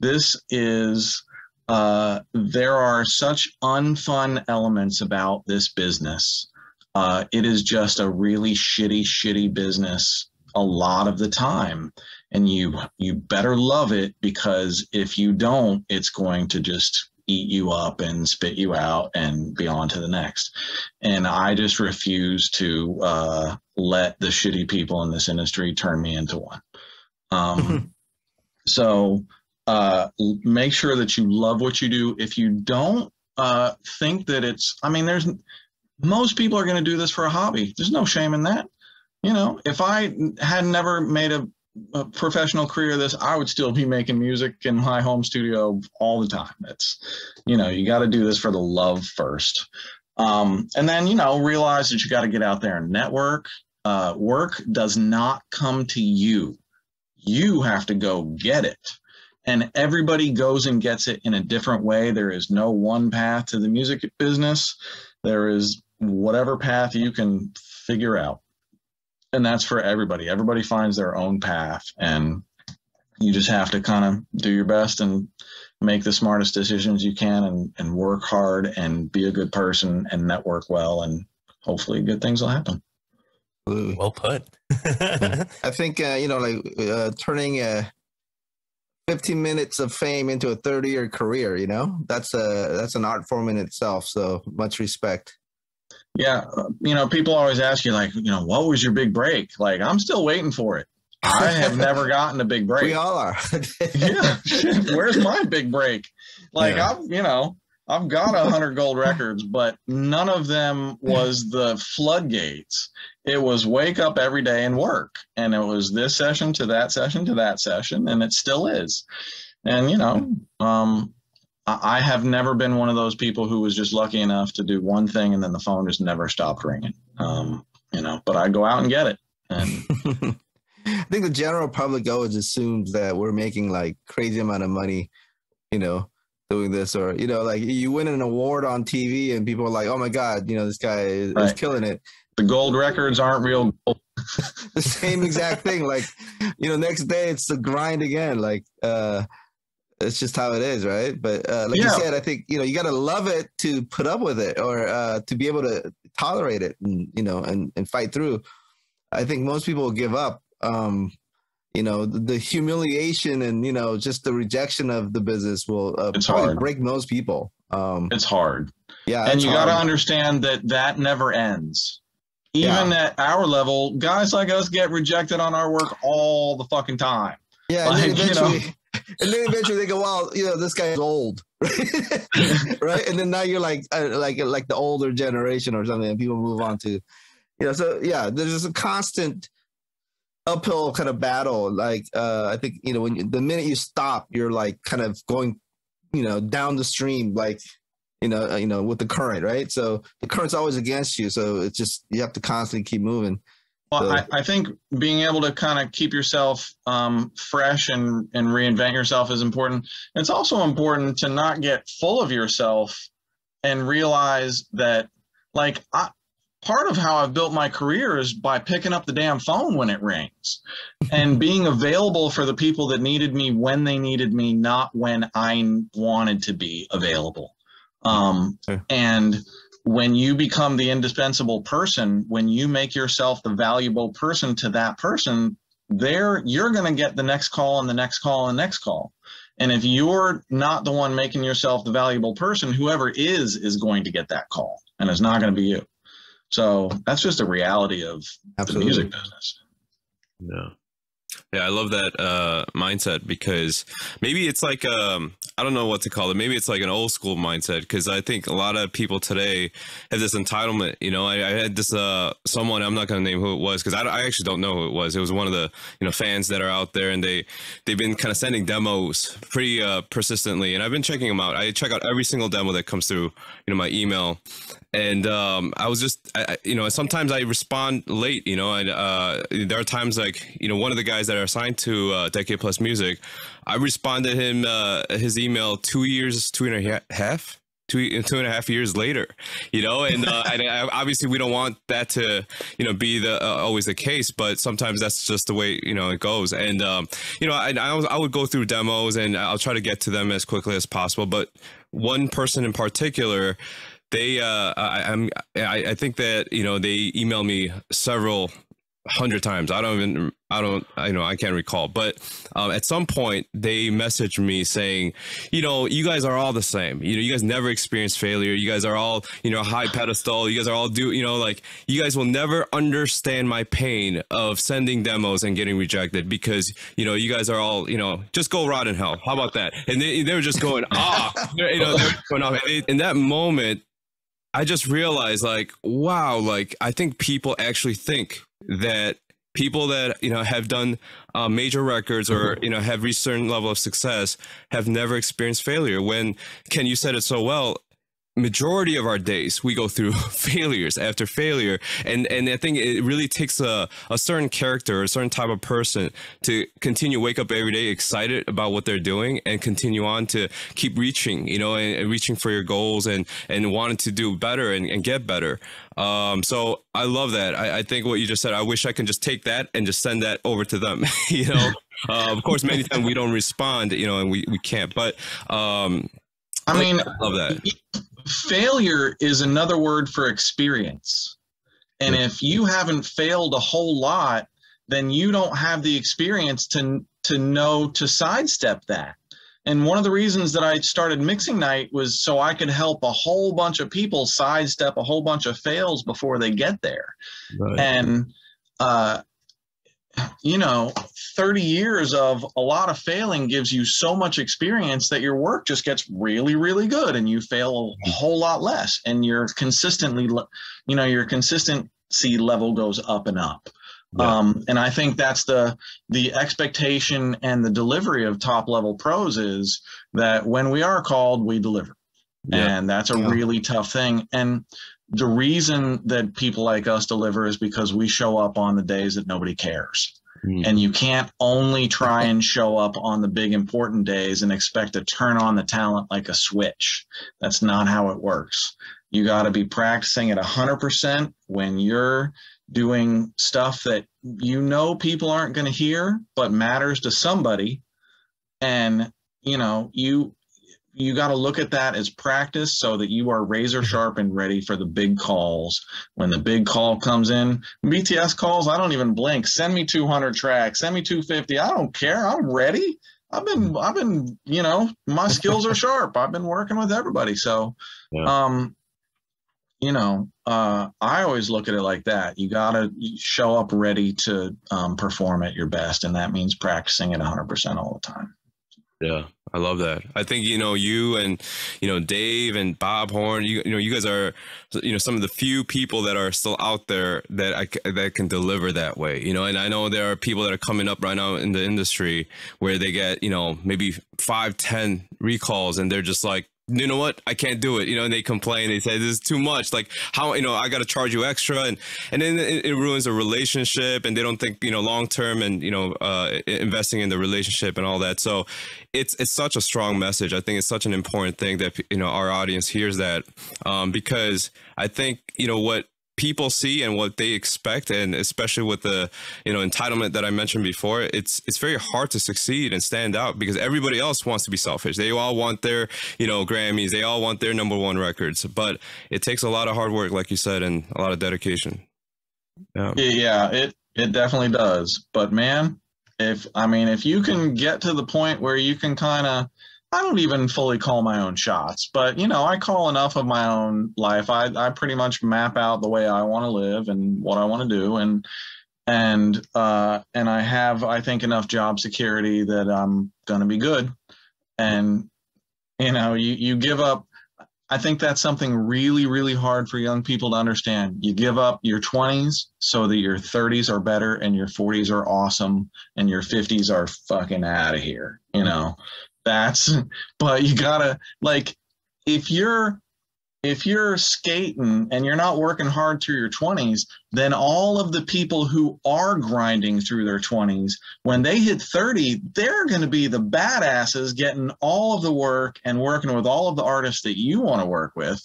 this is uh, there are such unfun elements about this business. Uh, it is just a really shitty, shitty business a lot of the time and you you better love it because if you don't it's going to just eat you up and spit you out and be on to the next. And i just refuse to uh, let the shitty people in this industry turn me into one. Um, so uh, make sure that you love what you do. If you don't uh, think that it's i mean there's most people are going to do this for a hobby. There's no shame in that. You know if i had never made a a professional career this i would still be making music in my home studio all the time it's you know you got to do this for the love first um, and then you know realize that you got to get out there and network uh, work does not come to you. You have to go get it. And everybody goes and gets it in a different way. There is no one path to the music business. There is whatever path you can figure out. And that's for everybody. Everybody finds their own path. And you just have to kind of do your best and make the smartest decisions you can and, and work hard and be a good person and network well and hopefully good things will happen Absolutely. Well put. I think uh, you know, like uh, turning uh, 15 minutes of fame into a 30 year career. You know, that's a that's an art form in itself. So much respect. Yeah you know people always ask you like you know what was your big break? Like i'm still waiting for it. I have never gotten a big break. We all are. yeah. Shit, where's my big break? Like Yeah. i've you know i've got a hundred gold records but none of them was the floodgates. It was wake up every day and work. And it was this session to that session to that session and it still is. And you know um I have never been one of those people who was just lucky enough to do one thing and then the phone just never stopped ringing. Um, you know, but I go out and get it. And I think the general public always assumes that we're making like crazy amount of money, you know, doing this or you know, like you win an award on TV and people are like, "Oh my god, you know, this guy is, is killing it." the gold records aren't real gold. the same exact thing. Like, you know, next day it's the grind again. Like, uh, it's just how it is, right? But uh, like Yeah. you said, I think you know you got to love it to put up with it, or uh, to be able to tolerate it, and you know, and and fight through. I think most people give up. Um, you know, the, the humiliation and you know just the rejection of the business will uh, It's probably hard. break most people. Um, It's hard. yeah, and you got to understand that that never ends. Yeah. Even at our level, guys like us get rejected on our work all the fucking time. Yeah, Like, you know. And then eventually they go, well, you know, this guy's old, right? And then now you're like, uh, like, like the older generation or something, and people move on to, you know. So yeah, there's just a constant uphill kind of battle. Like, uh, I think you know, when you, the minute you stop, you're like kind of going, you know, down the stream, like. You know, uh, you know, with the current, right? So the current's always against you. So it's just you have to constantly keep moving. Well, I, I think being able to kind of keep yourself um, fresh and, and reinvent yourself is important. It's also important to not get full of yourself and realize that, like, I, part of how I've built my career is by picking up the damn phone when it rings and being available for the people that needed me when they needed me, not when I wanted to be available. Um, Sure. and when you become the indispensable person, when you make yourself the valuable person to that person, there you're going to get the next call and the next call and next call. And if you're not the one making yourself the valuable person, whoever is is going to get that call, and it's not going to be you. So that's just a reality of the music business. Yeah. Yeah, I love that uh, mindset because maybe it's like um, I don't know what to call it. Maybe it's like an old school mindset because I think a lot of people today have this entitlement. You know, I, I had this uh, someone I'm not going to name who it was because I, I actually don't know who it was. It was one of the you know fans that are out there and they they've been kind of sending demos pretty uh, persistently, and I've been checking them out. I check out every single demo that comes through you know my email and um, I was just, I, you know, sometimes I respond late, you know, and uh, there are times like, you know, one of the guys that are assigned to uh, Decade Plus Music, I responded him uh, his email two years, two and a ha- half, two two and a half years later, you know, and, uh, and I, obviously we don't want that to, you know, be the uh, always the case, but sometimes that's just the way you know it goes, and um, you know, I, I was- I would go through demos and I'll try to get to them as quickly as possible, but one person in particular they uh I, i'm I, I think that you know they emailed me several hundred times. I don't even i don't i know i can't recall. But um, at some point they messaged me saying you know you guys are all the same. You know you guys never experience failure. You guys are all you know high pedestal. You guys are all do you know like you guys will never understand my pain of sending demos and getting rejected because you know you guys are all you know just go rot in hell. How about that? And they, they were just going ah you know going off. And in that moment I just realized like, wow, like I think people actually think that people that, you know, have done uh, major records or, you know, have reached certain level of success have never experienced failure when Ken, you said it so well. Majority of our days we go through failures after failure and and i think it really takes a, a certain character a certain type of person to continue wake up every day excited about what they're doing and continue on to keep reaching you know and, and reaching for your goals and and wanting to do better and, and get better um, so I love that. I, I, think what you just said. I wish I can just take that and just send that over to them. you know, uh, of course, many times we don't respond. You know, and we, we can't. But um, I mean, I love that failure is another word for experience. And if you haven't failed a whole lot, then you don't have the experience to to know to sidestep that. And one of the reasons that I started Mixing Night was so I could help a whole bunch of people sidestep a whole bunch of fails before they get there. Right. And uh, you know, 30 years of a lot of failing gives you so much experience that your work just gets really, really good and you fail a mm-hmm. whole lot less. And you're consistently, you know, your consistency level goes up and up. Yeah. Um, and I think that's the the expectation and the delivery of top level pros is that when we are called, we deliver. Yeah. And that's a yeah. really tough thing. And the reason that people like us deliver is because we show up on the days that nobody cares. Mm. And you can't only try and show up on the big important days and expect to turn on the talent like a switch. That's not how it works. You got to be practicing at 100% when you're doing stuff that you know people aren't going to hear, but matters to somebody. And, you know, you you got to look at that as practice so that you are razor mm-hmm. sharp and ready for the big calls. When the big call comes in, BTS calls, I don't even blink. Send me 200 tracks, send me 250. I don't care. I'm ready. I've been, I've been, you know, my skills are sharp. I've been working with everybody. So, yeah. um, you know, uh, I always look at it like that. You got to show up ready to um, perform at your best. And that means practicing at 100% all the time. Yeah, I love that. I think you know you and you know Dave and Bob Horn. You, you know you guys are you know some of the few people that are still out there that I that can deliver that way. You know, and I know there are people that are coming up right now in the industry where they get you know maybe five, ten recalls, and they're just like you know what? I can't do it. You know and they complain. They say this is too much. Like how you know i got to charge you extra. And and then it, it, ruins a relationship and they don't think you know long term and you know uh, investing in the relationship and all that. So it's it's such a strong message. I think it's such an important thing that you know our audience hears that um, because i think you know what people see and what they expect and especially with the you know entitlement that i mentioned before it's it's very hard to succeed and stand out because everybody else wants to be selfish. They all want their you know grammys. They all want their number one records. But it takes a lot of hard work like you said and a lot of dedication. Yeah, yeah it it definitely does. But man if i mean if you can get to the point where you can kind of I don't even fully call my own shots, but you know, I call enough of my own life. I, I pretty much map out the way I want to live and what I want to do, and and uh, and I have, I think, enough job security that I'm gonna be good. And you know, you you give up. I think that's something really, really hard for young people to understand. You give up your 20s so that your 30s are better and your 40s are awesome and your 50s are fucking out of here. You know, that's but you gotta like if you're if you're skating and you're not working hard through your 20s then all of the people who are grinding through their 20s when they hit 30 they're going to be the badasses getting all of the work and working with all of the artists that you want to work with.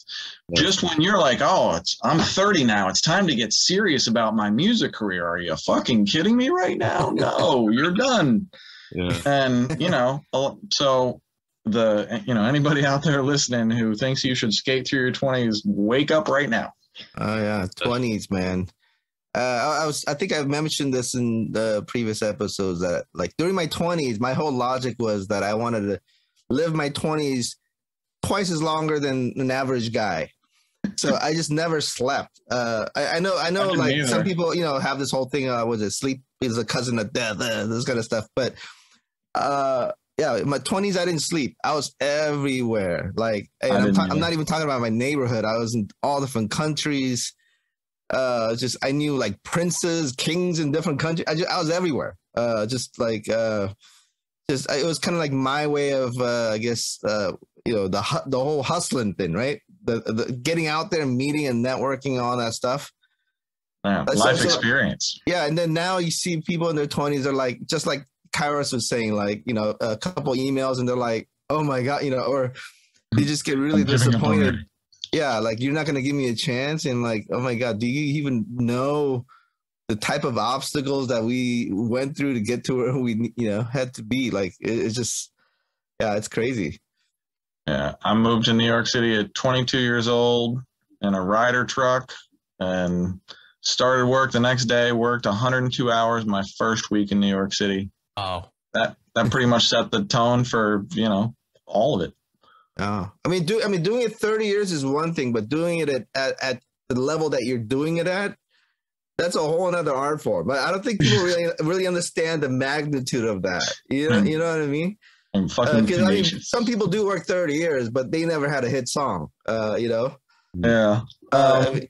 Yeah. just when you're like oh it's i'm 30 now. It's time to get serious about my music career. Are you fucking kidding me right now? No you're done yeah. And you know, so the you know anybody out there listening who thinks you should skate through your 20s, wake up right now. Oh yeah, 20s, man. Uh, I was I think I've mentioned this in the previous episodes that like during my 20s, my whole logic was that I wanted to live my 20s twice as longer than an average guy. So I just never slept. Uh, I, I, know, I know, like either. some people, you know, have this whole thing. Uh, was it sleep is a cousin of death? Uh, this kind of stuff. But uh yeah, in my 20s, I didn't sleep. I was everywhere. Like, I'm, ta- I'm, not even talking about my neighborhood. I was in all different countries. Uh, just I knew like princes, kings in different countries. I just I was everywhere. Uh, just like uh, just it was kind of like my way of uh, I guess uh, you know the the whole hustling thing, right? The, the getting out there, meeting and networking, all that stuff. Yeah, life also- experience. Yeah, and then now you see people in their twenties are like, just like Kairos was saying, like you know, a couple emails, and they're like, oh my god, you know, or they hmm. just get really I'm giving up disappointed. Yeah, like you're not gonna give me a chance, and like, oh my god, do you even know the type of obstacles that we went through to get to where we, you know, had to be? Like, it, it's just, yeah, it's crazy. Yeah, I moved to New York City at 22 years old in a Ryder truck and started work the next day. Worked 102 hours my first week in New York City. Oh, That that pretty much set the tone for you know all of it. Oh, I mean, do I mean doing it 30 years is one thing, but doing it at, at, at the level that you're doing it at, that's a whole another art form. But I don't think people really really understand the magnitude of that. You know, Hmm. you know what I mean? I'm Uh, I mean, some people do work 30 years, but they never had a hit song. Uh, you know. yeah. Uh, I Um, mean,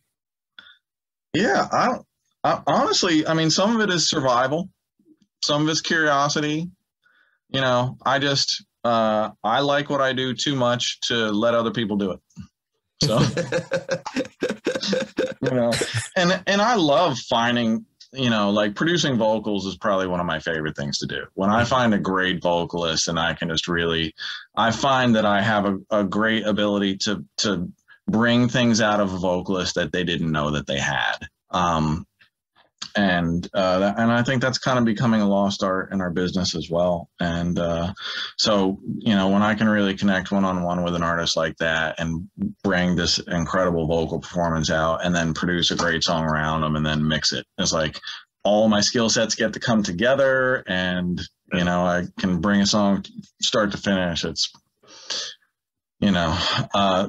Yeah, I don't. I, honestly, I mean, some of it is survival, some of it's curiosity. You know, I just uh, I like what I do too much to let other people do it. So you know, and and I love finding. You know, like producing vocals is probably one of my favorite things to do. When I find a great vocalist and I can just really, I find that I have a, a great ability to to bring things out of a vocalist that they didn't know that they had. Um, and uh, and I think that's kind of becoming a lost art in our business as well. And uh, so you know, when I can really connect one on one with an artist like that and bring this incredible vocal performance out, and then produce a great song around them, and then mix it, it's like all my skill sets get to come together, and you know, I can bring a song start to finish. It's you know, uh,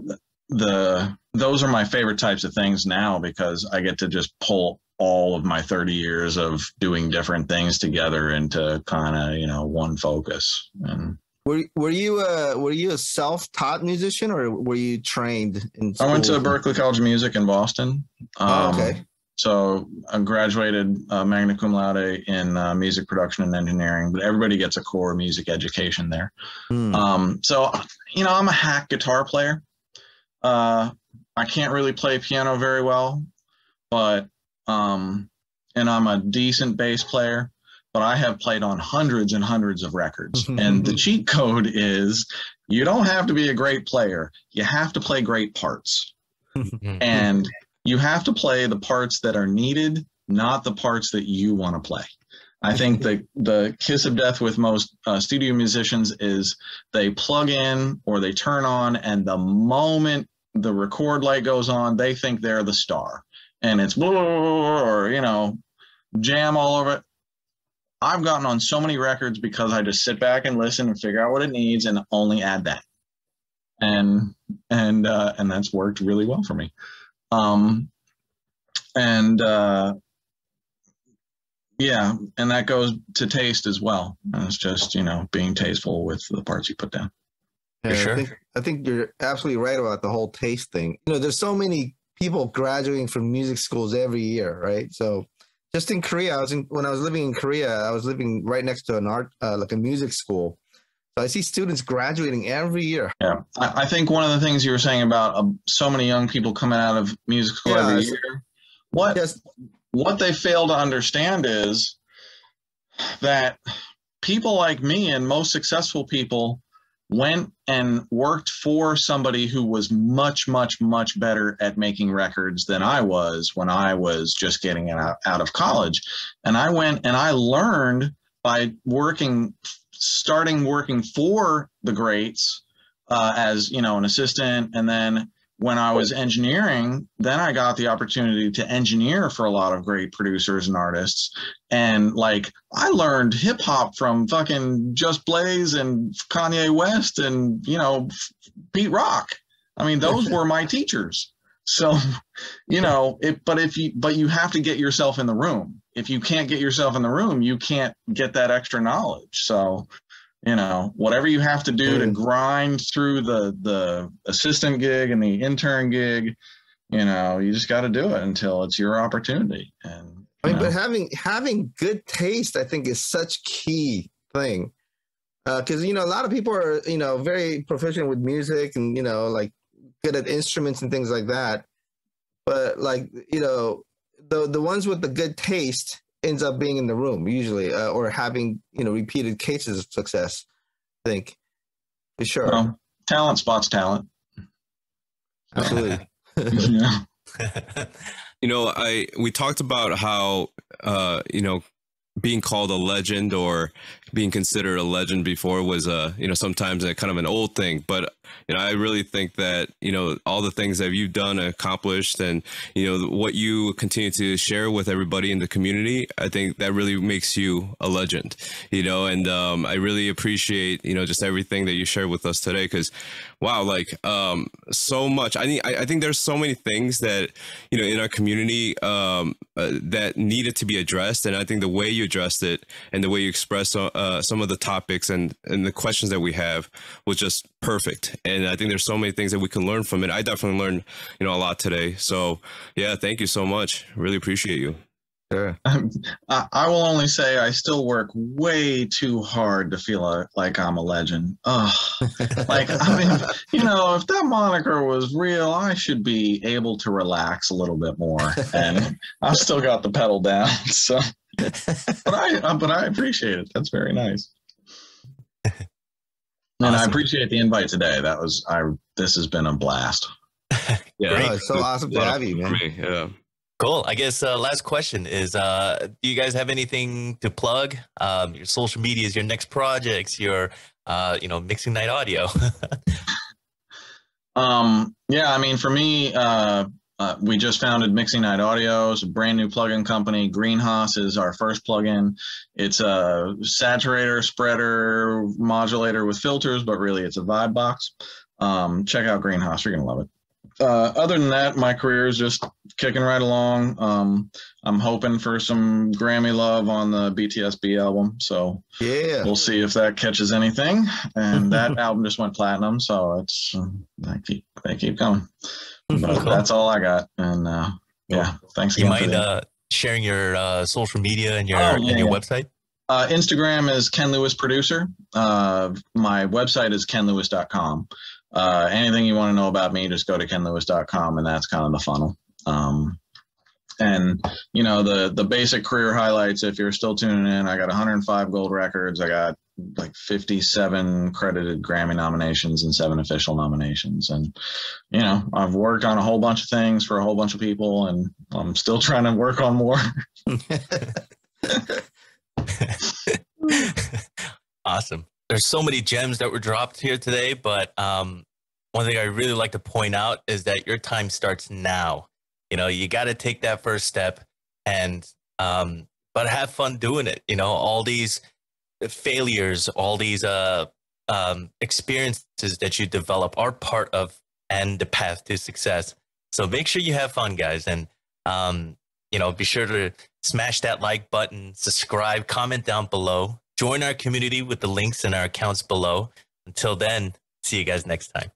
the those are my favorite types of things now because I get to just pull all of my 30 years of doing different things together into kind of you know one focus and were were you a were you a self taught musician or were you trained in? i went to school? Berklee college of music in boston Oh, Um, okay. so i graduated uh, magna cum laude in uh, music production and engineering but everybody gets a core music education there Hmm. Um, so, you know, I'm a hack guitar player. Uh, I can't really play piano very well, but, um, and I'm a decent bass player, but I have played on hundreds and hundreds of records. and the cheat code is you don't have to be a great player, you have to play great parts. And you have to play the parts that are needed, not the parts that you want to play. I think the the kiss of death with most uh, studio musicians is they plug in or they turn on, and the moment the record light goes on, they think they're the star, and it's or you know jam all over it. I've gotten on so many records because I just sit back and listen and figure out what it needs and only add that, and and uh, and that's worked really well for me. Um, and uh, yeah, and that goes to taste as well. And it's just you know being tasteful with the parts you put down. Yeah, sure. I think, I think you're absolutely right about the whole taste thing. You know, there's so many people graduating from music schools every year, right? So just in Korea, I was in, when I was living in Korea, I was living right next to an art, uh, like a music school. So I see students graduating every year. Yeah, I, I think one of the things you were saying about uh, so many young people coming out of music school Yeah, every year, what Yes, what they fail to understand is that people like me and most successful people went and worked for somebody who was much much much better at making records than i was when i was just getting out, out of college. And i went and i learned by working starting working for the greats uh, as you know an assistant and then when I was engineering, then I got the opportunity to engineer for a lot of great producers and artists. And like I learned hip hop from fucking Just Blaze and Kanye West and, you know, Pete Rock. I mean, those were my teachers. So, you know, it but if you but you have to get yourself in the room. If you can't get yourself in the room, you can't get that extra knowledge. So, you know whatever you have to do to Mm. grind through the the assistant gig and the intern gig you know you just got to do it until it's your opportunity and I mean, know, but having having good taste, I think, is such key thing. Because you know, a lot of people are you know very proficient with music and you know like good at instruments and things like that. But like you know, the the ones with the good taste ends up being in the room usually, uh, or having you know repeated cases of success. I think for sure. Well, talent spots talent. Absolutely. yeah. you know, I we talked about how uh, you know being called a legend or being considered a legend before was a you know sometimes a kind of an old thing. But you know i really think that you know all the things that you've done accomplished and you know what you continue to share with everybody in the community i think that really makes you a legend you know? And um, i really appreciate you know just everything that you shared with us today because wow like um, so much. I think i think there's so many things that you know in our community um, uh, that needed to be addressed. And i think the way you addressed it and the way you expressed uh, Uh, some of the topics and and the questions that we have was just perfect. And I think there's so many things that we can learn from it. I definitely learned you know a lot today. So yeah, thank you so much. Really appreciate you. Sure. Um, I, I will only say I still work way too hard to feel like I'm a legend. Ugh. like I mean, you know, if that moniker was real, I should be able to relax a little bit more. And I've still got the pedal down. So but I uh, but I appreciate it. That's very nice. And I appreciate the invite today. That was I. This has been a blast. yeah, Oh, it's so awesome to have you, man. Me, yeah. Cool. I guess uh, last question is: uh, Do you guys have anything to plug? Um, your social medias, your next projects, your uh, you know mixing night audio. Um, yeah, I mean, for me, uh, we just founded Mixing Night Audio. It's a brand new plugin company. GreenHAAS is our first plugin. It's a saturator, spreader, modulator with filters, but really it's a vibe box. Um, check out GreenHAAS. You're going to love it. Uh, other than that, my career is just kicking right along. Um, I'm hoping for some Grammy love on the BTS BE album. So Yeah. we'll see if that catches anything. And that album just went platinum. So it's, uh, they keep, they keep going but that's all I got. And uh, yeah, thanks you again. for mind uh, sharing your uh, social media and your Oh, and your yeah. website? uh, Instagram is Ken Lewis Producer. Uh, my website is kenlewis.com. Uh, anything you want to know about me, just go to kenlewis.com, and that's kind of the funnel. Um, and you know the the basic career highlights. If you're still tuning in, I got 105 gold records. I got like 57 credited Grammy nominations and seven official nominations. And you know I've worked on a whole bunch of things for a whole bunch of people, and I'm still trying to work on more. awesome. There's so many gems that were dropped here today, but um, one thing I really like to point out is that your time starts now. You know, you got to take that first step, and um, but have fun doing it. You know, all these failures, all these uh, um, experiences that you develop are part of and the path to success. So make sure you have fun, guys, and um, you know, be sure to smash that like button, subscribe, comment down below, join our community with the links in our accounts below. Until then, see you guys next time.